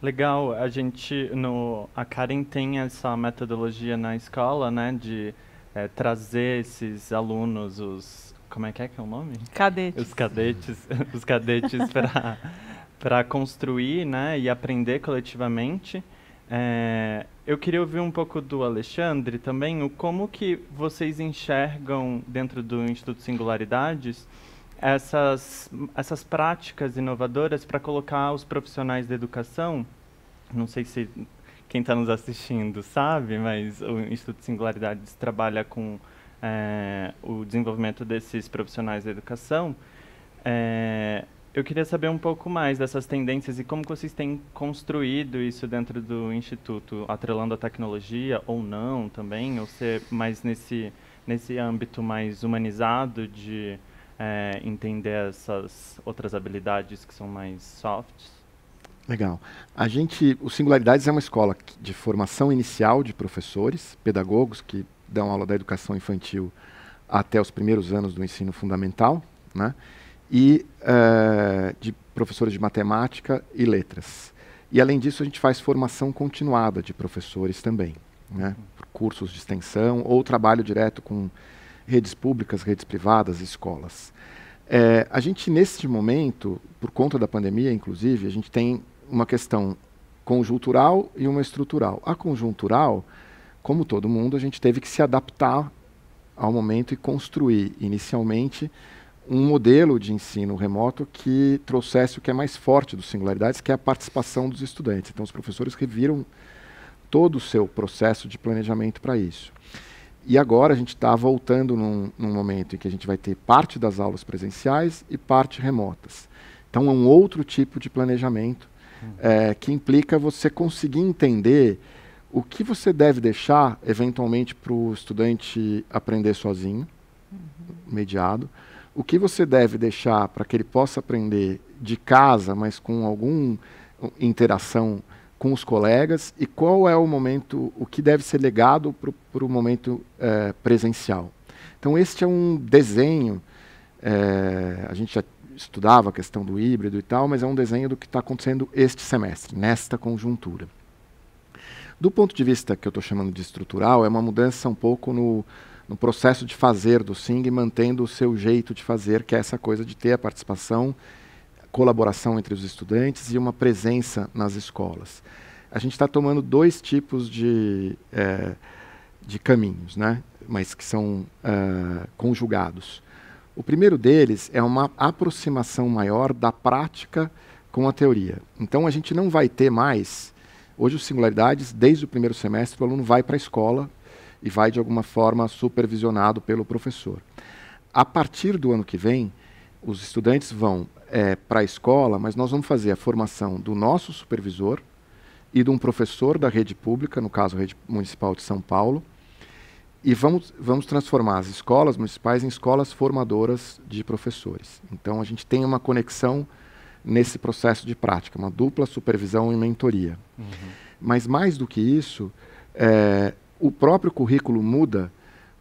Legal, a gente no a Karen tem essa metodologia na escola, né, de é, trazer esses alunos, os como é que é que é o nome? Cadetes. Os cadetes, os cadetes para para construir, né, e aprender coletivamente. É, eu queria ouvir um pouco do Alexandre também, o como que vocês enxergam dentro do Instituto Singularidades essas, essas práticas inovadoras para colocar os profissionais da educação, não sei se quem está nos assistindo sabe, mas o Instituto Singularidades trabalha com é, o desenvolvimento desses profissionais da educação. É, eu queria saber um pouco mais dessas tendências e como vocês têm construído isso dentro do Instituto, atrelando a tecnologia ou não também, ou ser mais nesse, nesse âmbito mais humanizado de é, entender essas outras habilidades que são mais softs? Legal. A gente, o Singularidades é uma escola de formação inicial de professores, pedagogos que dão aula da educação infantil até os primeiros anos do ensino fundamental, né? E uh, de professores de matemática e letras. E além disso, a gente faz formação continuada de professores também, né? Uhum. Cursos de extensão ou trabalho direto com redes públicas, redes privadas, escolas. É, a gente, nesse momento, por conta da pandemia, inclusive, a gente tem uma questão conjuntural e uma estrutural. A conjuntural, como todo mundo, a gente teve que se adaptar ao momento e construir, inicialmente, um modelo de ensino remoto que trouxesse o que é mais forte dos singularidades, que é a participação dos estudantes. Então, os professores reviram todo o seu processo de planejamento para isso. E agora a gente está voltando num, num, momento em que a gente vai ter parte das aulas presenciais e parte remotas. Então é um outro tipo de planejamento uhum. é, que implica você conseguir entender o que você deve deixar, eventualmente, para o estudante aprender sozinho, uhum. mediado, o que você deve deixar para que ele possa aprender de casa, mas com alguma interação com os colegas e qual é o momento, o que deve ser legado para o momento é, presencial. Então, este é um desenho, é, a gente já estudava a questão do híbrido e tal, mas é um desenho do que está acontecendo este semestre, nesta conjuntura. Do ponto de vista que eu estou chamando de estrutural, é uma mudança um pouco no, no processo de fazer do SING, mantendo o seu jeito de fazer, que é essa coisa de ter a participação colaboração entre os estudantes e uma presença nas escolas. A gente está tomando dois tipos de, é, de caminhos, né? mas que são uh, conjugados. O primeiro deles é uma aproximação maior da prática com a teoria. Então a gente não vai ter mais, hoje os singularidades, desde o primeiro semestre, o aluno vai para a escola e vai de alguma forma supervisionado pelo professor. A partir do ano que vem, os estudantes vão é, para a escola, mas nós vamos fazer a formação do nosso supervisor e de um professor da rede pública, no caso a rede municipal de São Paulo, e vamos, vamos transformar as escolas municipais em escolas formadoras de professores. Então a gente tem uma conexão nesse processo de prática, uma dupla supervisão e mentoria. Uhum. Mas mais do que isso, é, o próprio currículo muda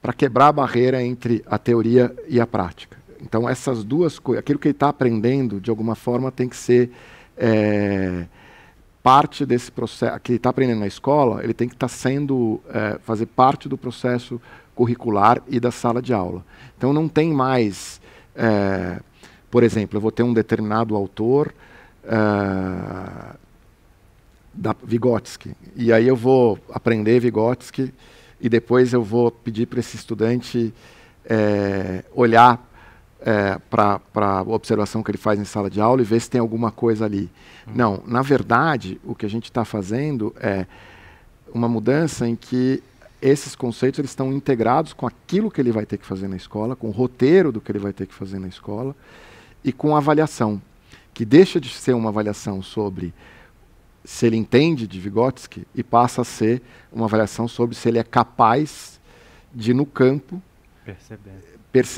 para quebrar a barreira entre a teoria e a prática. Então, essas duas coisas, aquilo que ele está aprendendo, de alguma forma, tem que ser é, parte desse processo. Que ele está aprendendo na escola, ele tem que estar tá sendo, é, fazer parte do processo curricular e da sala de aula. Então, não tem mais É, por exemplo, eu vou ter um determinado autor uh, da Vygotsky, e aí eu vou aprender Vygotsky e depois eu vou pedir para esse estudante é, olhar é, para a observação que ele faz em sala de aula e ver se tem alguma coisa ali. Uhum. Não, na verdade, o que a gente está fazendo é uma mudança em que esses conceitos eles estão integrados com aquilo que ele vai ter que fazer na escola, com o roteiro do que ele vai ter que fazer na escola e com a avaliação, que deixa de ser uma avaliação sobre se ele entende de Vygotsky e passa a ser uma avaliação sobre se ele é capaz de, no campo, perceber.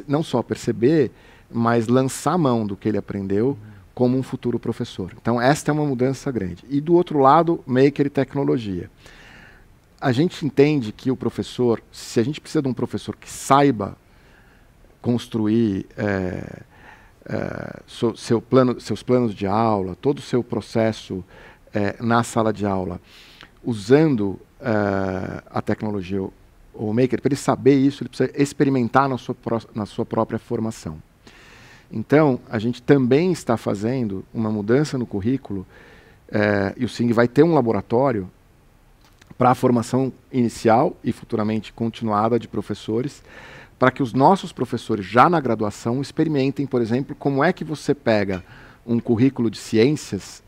Não só perceber, mas lançar a mão do que ele aprendeu como um futuro professor. Então, esta é uma mudança grande. E do outro lado, maker e tecnologia a gente entende que o professor, se a gente precisa de um professor que saiba construir é, é, seu plano, seus planos de aula, todo o seu processo é, na sala de aula, usando é, a tecnologia o Maker, para ele saber isso, ele precisa experimentar na sua, na sua própria formação. Então, a gente também está fazendo uma mudança no currículo, é, e o SING vai ter um laboratório para a formação inicial e futuramente continuada de professores, para que os nossos professores já na graduação experimentem, por exemplo, como é que você pega um currículo de ciências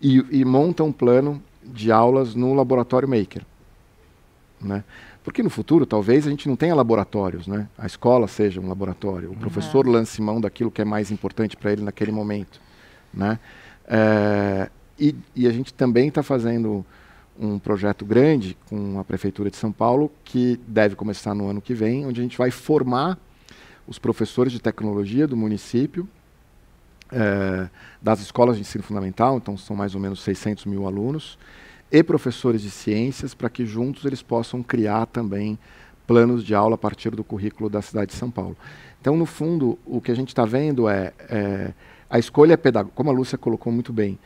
e, e monta um plano de aulas no laboratório Maker. Né? Porque no futuro, talvez, a gente não tenha laboratórios, né? A escola seja um laboratório, o uhum. professor lance mão daquilo que é mais importante para ele naquele momento, né? É, e, e, a gente também está fazendo um projeto grande com a Prefeitura de São Paulo, que deve começar no ano que vem, onde a gente vai formar os professores de tecnologia do município, é, das escolas de ensino fundamental, então são mais ou menos 600 mil alunos, e professores de ciências, para que juntos eles possam criar também planos de aula a partir do currículo da cidade de São Paulo. Então, no fundo, o que a gente está vendo é, é a escolha pedagógica, como a Lúcia colocou muito bem,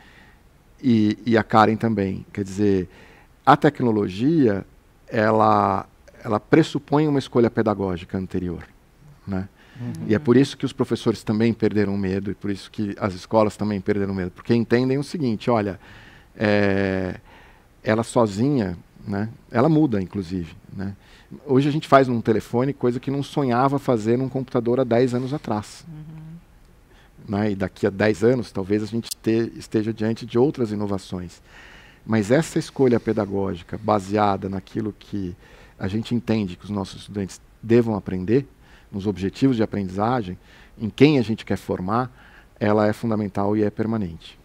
e, e a Karen também. Quer dizer, a tecnologia, ela, ela pressupõe uma escolha pedagógica anterior. Né? Uhum. E é por isso que os professores também perderam medo, e por isso que as escolas também perderam medo, porque entendem o seguinte, olha, é, ela sozinha, né, ela muda, inclusive. Né? Hoje a gente faz num telefone coisa que não sonhava fazer num computador há 10 anos atrás. Uhum né, e daqui a 10 anos talvez a gente te, esteja diante de outras inovações. Mas essa escolha pedagógica baseada naquilo que a gente entende que os nossos estudantes devam aprender, nos objetivos de aprendizagem, em quem a gente quer formar, ela é fundamental e é permanente.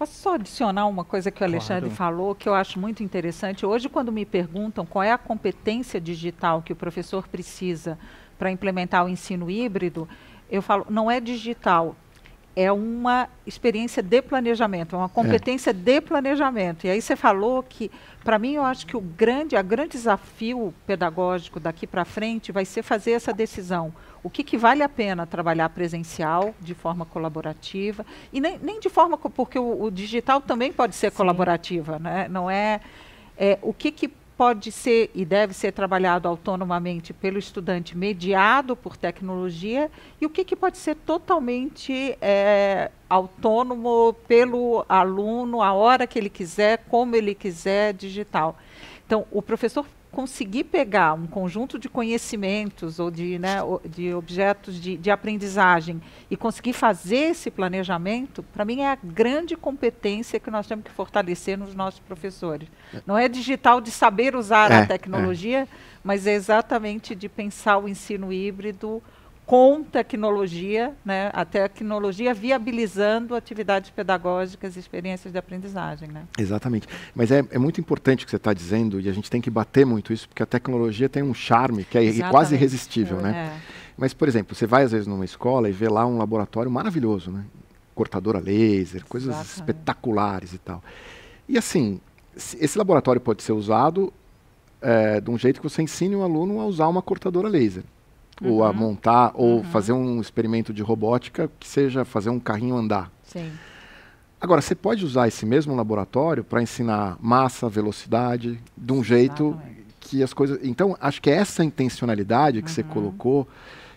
Posso só adicionar uma coisa que o Alexandre claro. falou, que eu acho muito interessante. Hoje, quando me perguntam qual é a competência digital que o professor precisa para implementar o ensino híbrido, eu falo, não é digital, é uma experiência de planejamento, é uma competência é. de planejamento. E aí você falou que, para mim, eu acho que o grande, a grande desafio pedagógico daqui para frente vai ser fazer essa decisão. O que, que, vale a pena trabalhar presencial, de forma colaborativa, e nem, nem de forma, porque o, o digital também pode ser Sim. colaborativa, né? não é, é o que, que pode ser e deve ser trabalhado autonomamente pelo estudante mediado por tecnologia e o que, que pode ser totalmente é, autônomo pelo aluno, a hora que ele quiser, como ele quiser, digital. Então, o professor conseguir pegar um conjunto de conhecimentos ou de, né, de objetos de, de aprendizagem e conseguir fazer esse planejamento, para mim é a grande competência que nós temos que fortalecer nos nossos professores. Não é digital de saber usar é, a tecnologia, é. mas é exatamente de pensar o ensino híbrido com tecnologia, né, a tecnologia viabilizando atividades pedagógicas e experiências de aprendizagem. Né? Exatamente. Mas é, é muito importante o que você está dizendo, e a gente tem que bater muito isso, porque a tecnologia tem um charme que é Exatamente. quase irresistível. É. Né? Mas, por exemplo, você vai às vezes numa escola e vê lá um laboratório maravilhoso, né? cortadora laser, coisas Exatamente. espetaculares e tal. E assim, esse laboratório pode ser usado é, de um jeito que você ensine um aluno a usar uma cortadora laser uhum. ou a uhum. montar, ou uhum. fazer um experimento de robótica que seja fazer um carrinho andar. Sim. Agora, você pode usar esse mesmo laboratório para ensinar massa, velocidade, de um jeito que as coisas. Então, acho que é essa intencionalidade que uhum. você colocou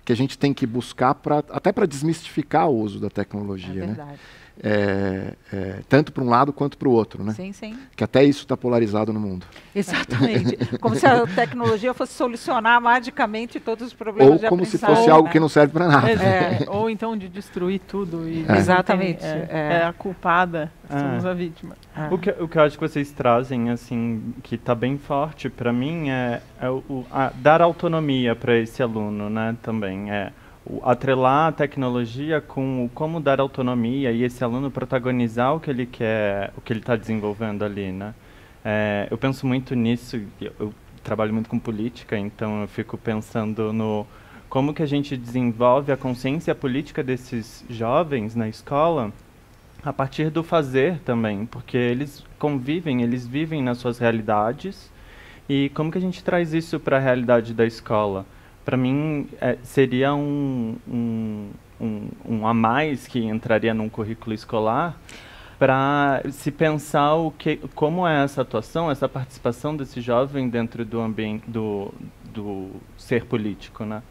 que a gente tem que buscar pra, até para desmistificar o uso da tecnologia, É né? verdade. É, é, tanto para um lado quanto para o outro, né? Sim, sim. Que até isso está polarizado no mundo. Exatamente. Como se a tecnologia fosse solucionar magicamente todos os problemas Ou de como se fosse algo né? que não serve para nada. É, Ou então de destruir tudo e É. Exatamente, é, é. é a culpada, somos a vítima. O que, o que eu acho que vocês trazem, assim, que está bem forte para mim é, é o, a- dar autonomia para esse aluno, né, também. É atrelar a tecnologia com o como dar autonomia e esse aluno protagonizar o que ele quer, o que ele está desenvolvendo ali, né. É, eu penso muito nisso, eu, trabalho muito com política, então eu fico pensando no como que a gente desenvolve a consciência política desses jovens na escola a partir do fazer também, porque eles convivem, eles vivem nas suas realidades. E como que a gente traz isso para a realidade da escola? Para mim, é, seria um, um, um, um a mais que entraria num currículo escolar para se pensar o que, como é essa atuação, essa participação desse jovem dentro do ambiente do, do ser político, né?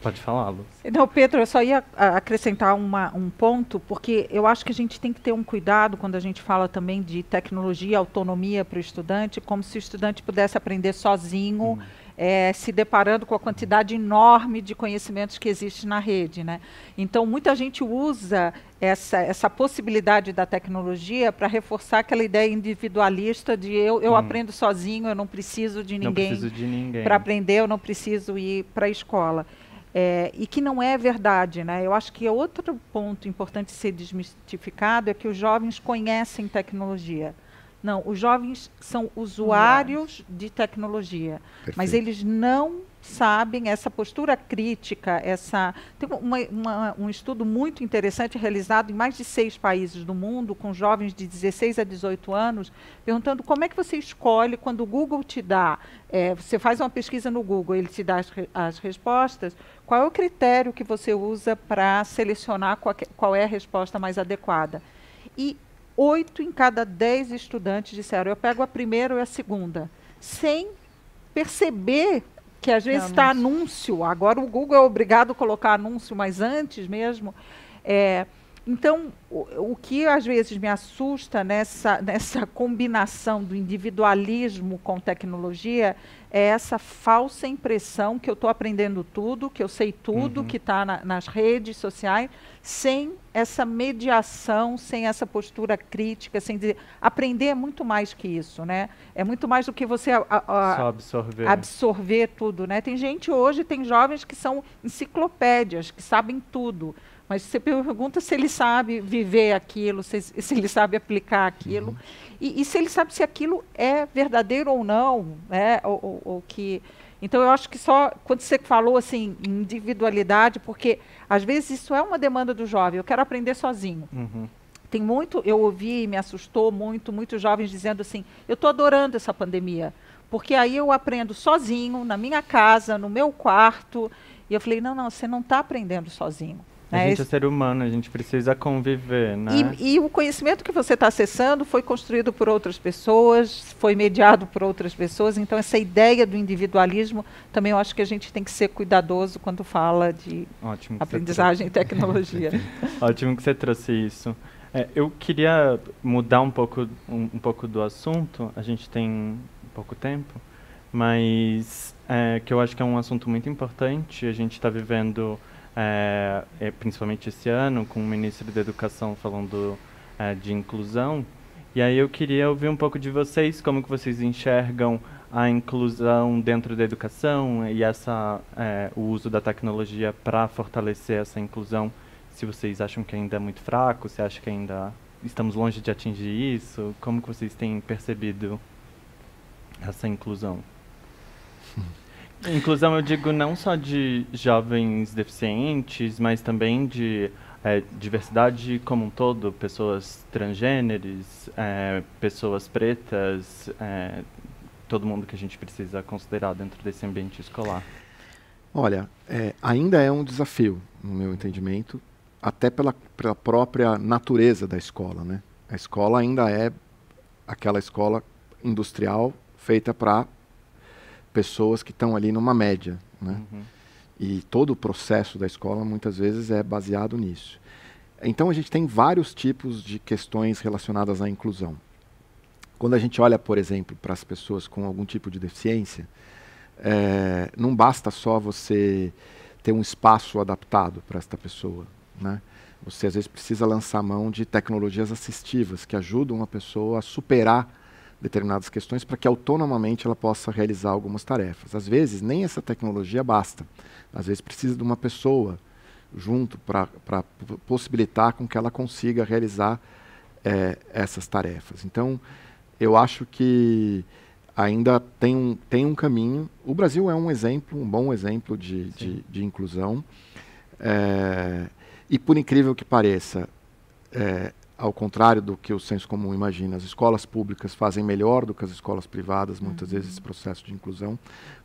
Pode falar, Lu. Não, Pedro, eu só ia acrescentar uma, um ponto, porque eu acho que a gente tem que ter um cuidado quando a gente fala também de tecnologia, autonomia para o estudante, como se o estudante pudesse aprender sozinho, eh, se deparando com a quantidade enorme de conhecimentos que existe na rede. Né? Então, muita gente usa essa, essa possibilidade da tecnologia para reforçar aquela ideia individualista de eu, eu Hum. aprendo sozinho, eu não preciso de ninguém ninguém. para aprender, eu não preciso ir para a escola. É, e que não é verdade. Né? Eu acho que outro ponto importante ser desmistificado é que os jovens conhecem tecnologia. Não, os jovens são usuários de tecnologia, mas Perfeito. eles não sabem essa postura crítica, essa tem uma- uma- um estudo muito interessante realizado em mais de seis países do mundo com jovens de 16 a 18 anos, perguntando como é que você escolhe quando o Google te dá, eh, você faz uma pesquisa no Google, ele te dá as, as respostas, qual é o critério que você usa para selecionar qual, qual é a resposta mais adequada? E oito em cada dez estudantes disseram, eu pego a primeira ou a segunda, sem perceber que às vezes está anúncio. Agora o Google é obrigado a colocar anúncio, mas antes mesmo. é, então, o, o que às vezes me assusta nessa, nessa combinação do individualismo com tecnologia é essa falsa impressão que eu estou aprendendo tudo, que eu sei tudo Uhum. que está nas redes sociais, sem essa mediação, sem essa postura crítica, sem dizer. Aprender é muito mais que isso, né? É muito mais do que você a- a- absorver. absorver tudo, né? Tem gente hoje, tem jovens que são enciclopédias, que sabem tudo, mas você pergunta se ele sabe viver aquilo, se, se ele sabe aplicar aquilo, e, e se ele sabe se aquilo é verdadeiro ou não, né? Ou, ou- ou que então eu acho que só quando você falou assim individualidade, porque às vezes isso é uma demanda do jovem. Eu quero aprender sozinho. Uhum. Tem muito, eu ouvi, me assustou muito, muitos jovens dizendo assim: eu estou adorando essa pandemia, porque aí eu aprendo sozinho, na minha casa, no meu quarto. E eu falei: não, não, você não está aprendendo sozinho. A gente é ser humano, a gente precisa conviver, né? E, e o conhecimento que você está acessando foi construído por outras pessoas, foi mediado por outras pessoas. Então, essa ideia do individualismo também eu acho que a gente tem que ser cuidadoso quando fala de aprendizagem e tecnologia. Ótimo que você trouxe isso. É, eu queria mudar um pouco, um, um pouco do assunto, a gente tem pouco tempo, mas é, que eu acho que é um assunto muito importante. A gente está vivendo, é, é, principalmente esse ano, com o ministro da Educação falando é, de inclusão. E aí eu queria ouvir um pouco de vocês, como que vocês enxergam a inclusão dentro da educação e essa, é, o uso da tecnologia para fortalecer essa inclusão se vocês acham que ainda é muito fraco, se acham que ainda estamos longe de atingir isso, como que vocês têm percebido essa inclusão? inclusão eu digo não só de jovens deficientes, mas também de é, diversidade como um todo, pessoas transgêneres, é, pessoas pretas, é, todo mundo que a gente precisa considerar dentro desse ambiente escolar. Olha, é, ainda é um desafio, no meu entendimento, até pela, pela própria natureza da escola. Né? A escola ainda é aquela escola industrial feita para pessoas que estão ali numa média. Né? Uhum. E todo o processo da escola muitas vezes é baseado nisso. Então a gente tem vários tipos de questões relacionadas à inclusão. Quando a gente olha, por exemplo, para as pessoas com algum tipo de deficiência, é, não basta só você ter um espaço adaptado para esta pessoa. Né? Você às vezes precisa lançar mão de tecnologias assistivas que ajudam a pessoa a superar determinadas questões para que autonomamente ela possa realizar algumas tarefas. Às vezes nem essa tecnologia basta. Às vezes precisa de uma pessoa junto para possibilitar com que ela consiga realizar é, essas tarefas. Então, eu acho que ainda tem um, tem um caminho. O Brasil é um exemplo, um bom exemplo de, de, de, inclusão. É, e por incrível que pareça, é, ao contrário do que o senso comum imagina, as escolas públicas fazem melhor do que as escolas privadas, muitas uhum. vezes, esse processo de inclusão,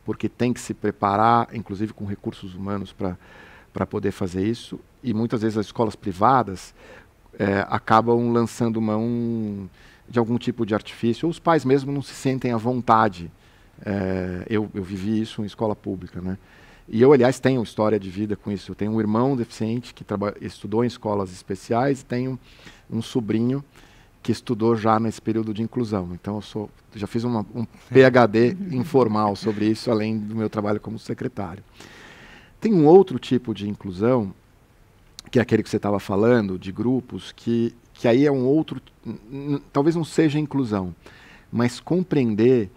porque tem que se preparar, inclusive com recursos humanos, para poder fazer isso. E muitas vezes as escolas privadas é, acabam lançando mão de algum tipo de artifício, ou os pais mesmo não se sentem à vontade. É, eu, eu vivi isso em escola pública, né? E eu, aliás, tenho história de vida com isso. Eu tenho um irmão deficiente que estudou em escolas especiais tenho um sobrinho que estudou já nesse período de inclusão. Então, eu sou, já fiz uma, um PhD informal sobre isso, além do meu trabalho como secretário. Tem um outro tipo de inclusão, que é aquele que você estava falando, de grupos, que, que aí é um outro. Talvez não seja inclusão, mas compreender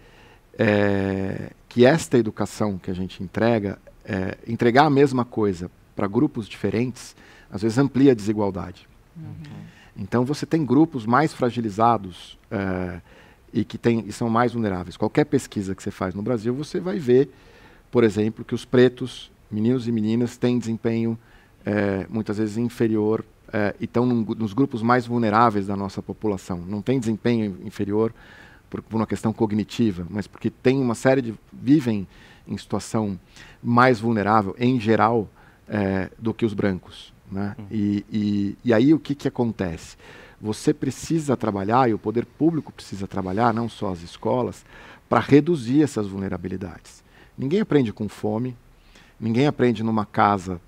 é, que esta educação que a gente entrega é, entregar a mesma coisa para grupos diferentes, às vezes amplia a desigualdade. Uhum. Então você tem grupos mais fragilizados é, e que tem, e são mais vulneráveis. Qualquer pesquisa que você faz no Brasil, você vai ver, por exemplo, que os pretos, meninos e meninas, têm desempenho é, muitas vezes inferior é, e estão num, nos grupos mais vulneráveis da nossa população. Não tem desempenho inferior por, por uma questão cognitiva, mas porque tem uma série de vivem em situação mais vulnerável, em geral, do que os brancos. Né? Uhum. E, e, e, aí o que, que acontece? Você precisa trabalhar, e o poder público precisa trabalhar, não só as escolas, para reduzir essas vulnerabilidades. Ninguém aprende com fome, ninguém aprende numa casa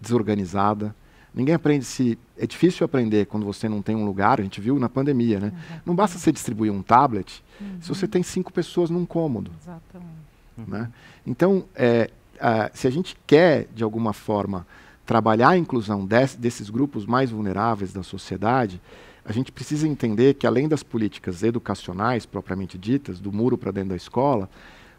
desorganizada, ninguém aprende se. É difícil aprender quando você não tem um lugar, a gente viu na pandemia, né? Uhum. Não basta você distribuir um tablet uhum. se você tem cinco pessoas num cômodo. Exatamente. Né? Então, é, a, se a gente quer, de alguma forma, trabalhar a inclusão desse, desses grupos mais vulneráveis da sociedade, a gente precisa entender que, além das políticas educacionais propriamente ditas, do muro para dentro da escola,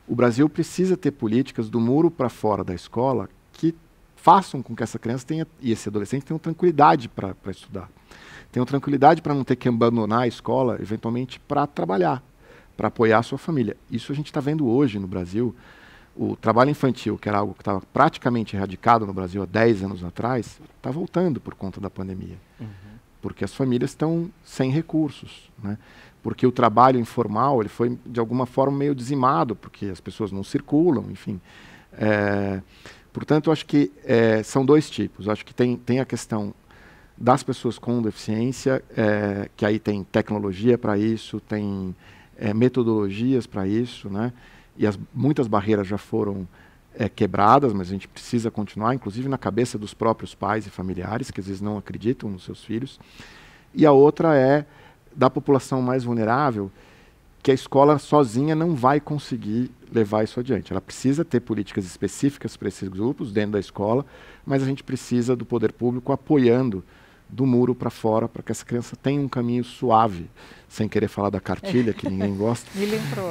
o Brasil precisa ter políticas do muro para fora da escola que façam com que essa criança tenha, e esse adolescente tenham tranquilidade para estudar. Tenham tranquilidade para não ter que abandonar a escola, eventualmente, para trabalhar para apoiar a sua família. Isso a gente está vendo hoje no Brasil. O trabalho infantil, que era algo que estava praticamente erradicado no Brasil há 10 anos atrás, está voltando por conta da pandemia. Uhum. Porque as famílias estão sem recursos. Né? Porque o trabalho informal ele foi, de alguma forma, meio dizimado, porque as pessoas não circulam, enfim. É, portanto, acho que é, são dois tipos. Eu acho que tem, tem a questão das pessoas com deficiência, é, que aí tem tecnologia para isso, tem metodologias para isso, né? E as, muitas barreiras já foram é, quebradas, mas a gente precisa continuar, inclusive na cabeça dos próprios pais e familiares, que às vezes não acreditam nos seus filhos. E a outra é da população mais vulnerável, que a escola sozinha não vai conseguir levar isso adiante. Ela precisa ter políticas específicas para esses grupos dentro da escola, mas a gente precisa do poder público apoiando do muro para fora para que essa criança tenha um caminho suave, sem querer falar da cartilha que ninguém gosta,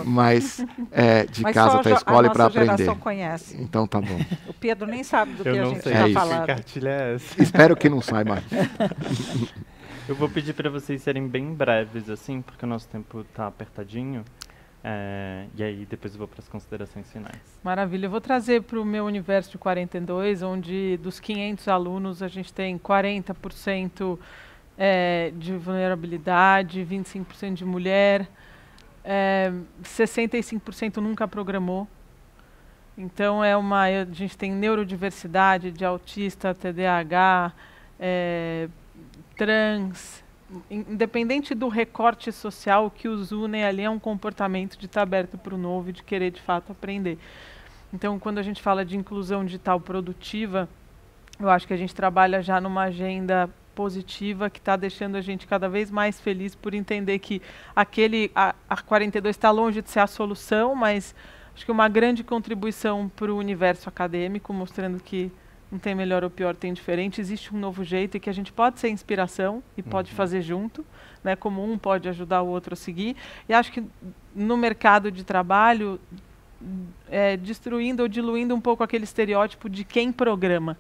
mas é, de mas casa para a escola e para aprender. conhece. Então tá bom. O Pedro nem sabe do Eu que a gente está é falando. Que cartilha é essa? Espero que não saiba. Eu vou pedir para vocês serem bem breves assim, porque o nosso tempo está apertadinho. É, e aí depois eu vou para as considerações finais. Maravilha. Eu vou trazer para o meu universo de 42, onde dos 500 alunos a gente tem 40% é, de vulnerabilidade, 25% de mulher, é, 65% nunca programou. Então é uma, a gente tem neurodiversidade de autista, TDAH, é, trans, independente do recorte social, o que os une ali é um comportamento de estar aberto para o novo e de querer de fato aprender. Então, quando a gente fala de inclusão digital produtiva, eu acho que a gente trabalha já numa agenda positiva que está deixando a gente cada vez mais feliz por entender que aquele a, a 42 está longe de ser a solução, mas acho que uma grande contribuição para o universo acadêmico, mostrando que não tem melhor ou pior, tem diferente, existe um novo jeito e que a gente pode ser inspiração e uhum. pode fazer junto, né, como um pode ajudar o outro a seguir. E acho que no mercado de trabalho, é, destruindo ou diluindo um pouco aquele estereótipo de quem programa.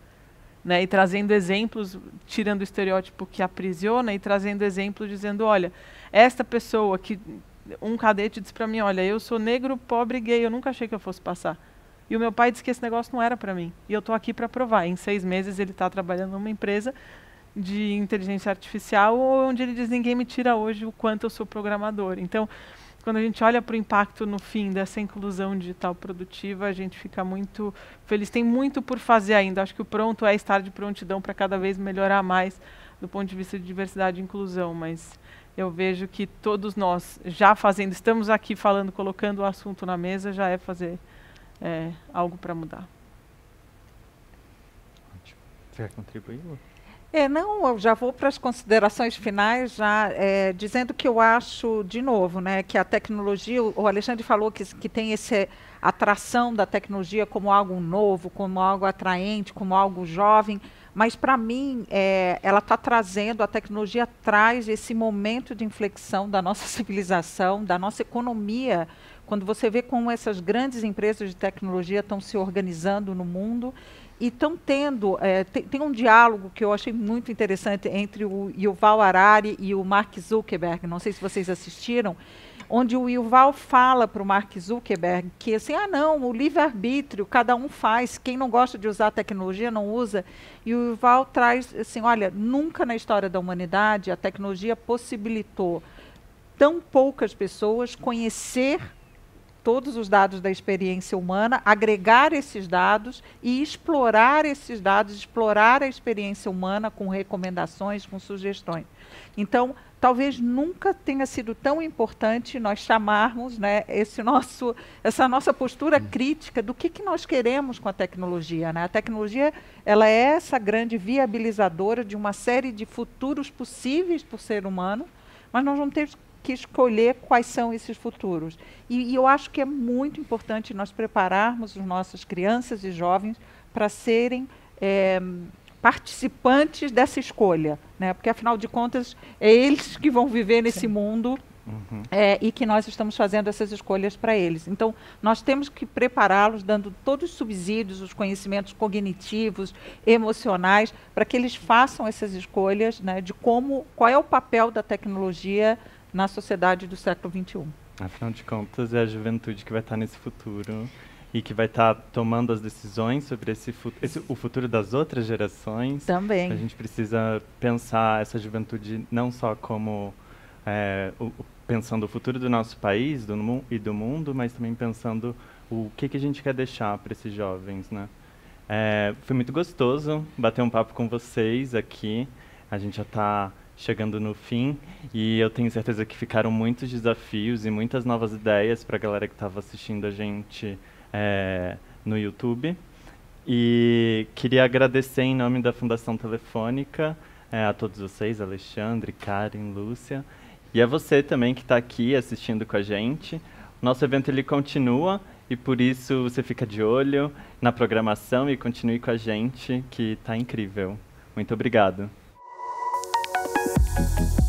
Né, e trazendo exemplos, tirando o estereótipo que aprisiona e trazendo exemplos dizendo, olha, esta pessoa que um cadete disse para mim, olha, eu sou negro, pobre, gay, eu nunca achei que eu fosse passar. E o meu pai disse que esse negócio não era para mim. E eu estou aqui para provar. Em seis meses ele está trabalhando numa empresa de inteligência artificial, onde ele diz ninguém me tira hoje o quanto eu sou programador. Então, quando a gente olha para o impacto no fim dessa inclusão digital produtiva, a gente fica muito feliz. Tem muito por fazer ainda. Acho que o pronto é estar de prontidão para cada vez melhorar mais do ponto de vista de diversidade e inclusão, mas eu vejo que todos nós já fazendo, estamos aqui falando, colocando o assunto na mesa, já é fazer é, algo para mudar. Você quer contribuir? É, não, eu já vou para as considerações finais, já é, dizendo que eu acho, de novo, né, que a tecnologia, o Alexandre falou que, que tem essa atração da tecnologia como algo novo, como algo atraente, como algo jovem, mas para mim é, ela está trazendo, a tecnologia traz esse momento de inflexão da nossa civilização, da nossa economia, quando você vê como essas grandes empresas de tecnologia estão se organizando no mundo e estão tendo é, tem, tem, um diálogo que eu achei muito interessante entre o Yuval Harari e o Mark Zuckerberg. Não sei se vocês assistiram, onde o Yuval fala para o Mark Zuckerberg que assim, ah não, o livre arbítrio, cada um faz. Quem não gosta de usar tecnologia não usa. E o Yuval traz assim, olha, nunca na história da humanidade a tecnologia possibilitou tão poucas pessoas conhecer todos os dados da experiência humana, agregar esses dados e explorar esses dados, explorar a experiência humana com recomendações, com sugestões. Então, talvez nunca tenha sido tão importante nós chamarmos né, esse nosso, essa nossa postura crítica do que, que nós queremos com a tecnologia. Né? A tecnologia ela é essa grande viabilizadora de uma série de futuros possíveis para o ser humano, mas nós vamos ter que escolher quais são esses futuros. E, e, eu acho que é muito importante nós prepararmos as nossas crianças e jovens para serem é, participantes dessa escolha, né? porque afinal de contas é eles que vão viver nesse Sim. mundo Uhum. É, e que nós estamos fazendo essas escolhas para eles. Então, nós temos que prepará-los, dando todos os subsídios, os conhecimentos cognitivos, emocionais, para que eles façam essas escolhas né, de como, qual é o papel da tecnologia na sociedade do século XXI. Afinal de contas, é a juventude que vai estar nesse futuro e que vai estar tomando as decisões sobre esse, esse, o futuro das outras gerações. Também. A gente precisa pensar essa juventude não só como é, o, pensando o futuro do nosso país do, e do mundo, mas também pensando o que, que a gente quer deixar para esses jovens, né? É, foi muito gostoso bater um papo com vocês aqui. A gente já está chegando no fim e eu tenho certeza que ficaram muitos desafios e muitas novas ideias para a galera que estava assistindo a gente é, no YouTube. E queria agradecer em nome da Fundação Telefônica é, a todos vocês, Alexandre, Karen, Lúcia, e a você também que está aqui assistindo com a gente. Nosso evento ele continua e por isso você fica de olho na programação e continue com a gente, que está incrível. Muito obrigado. you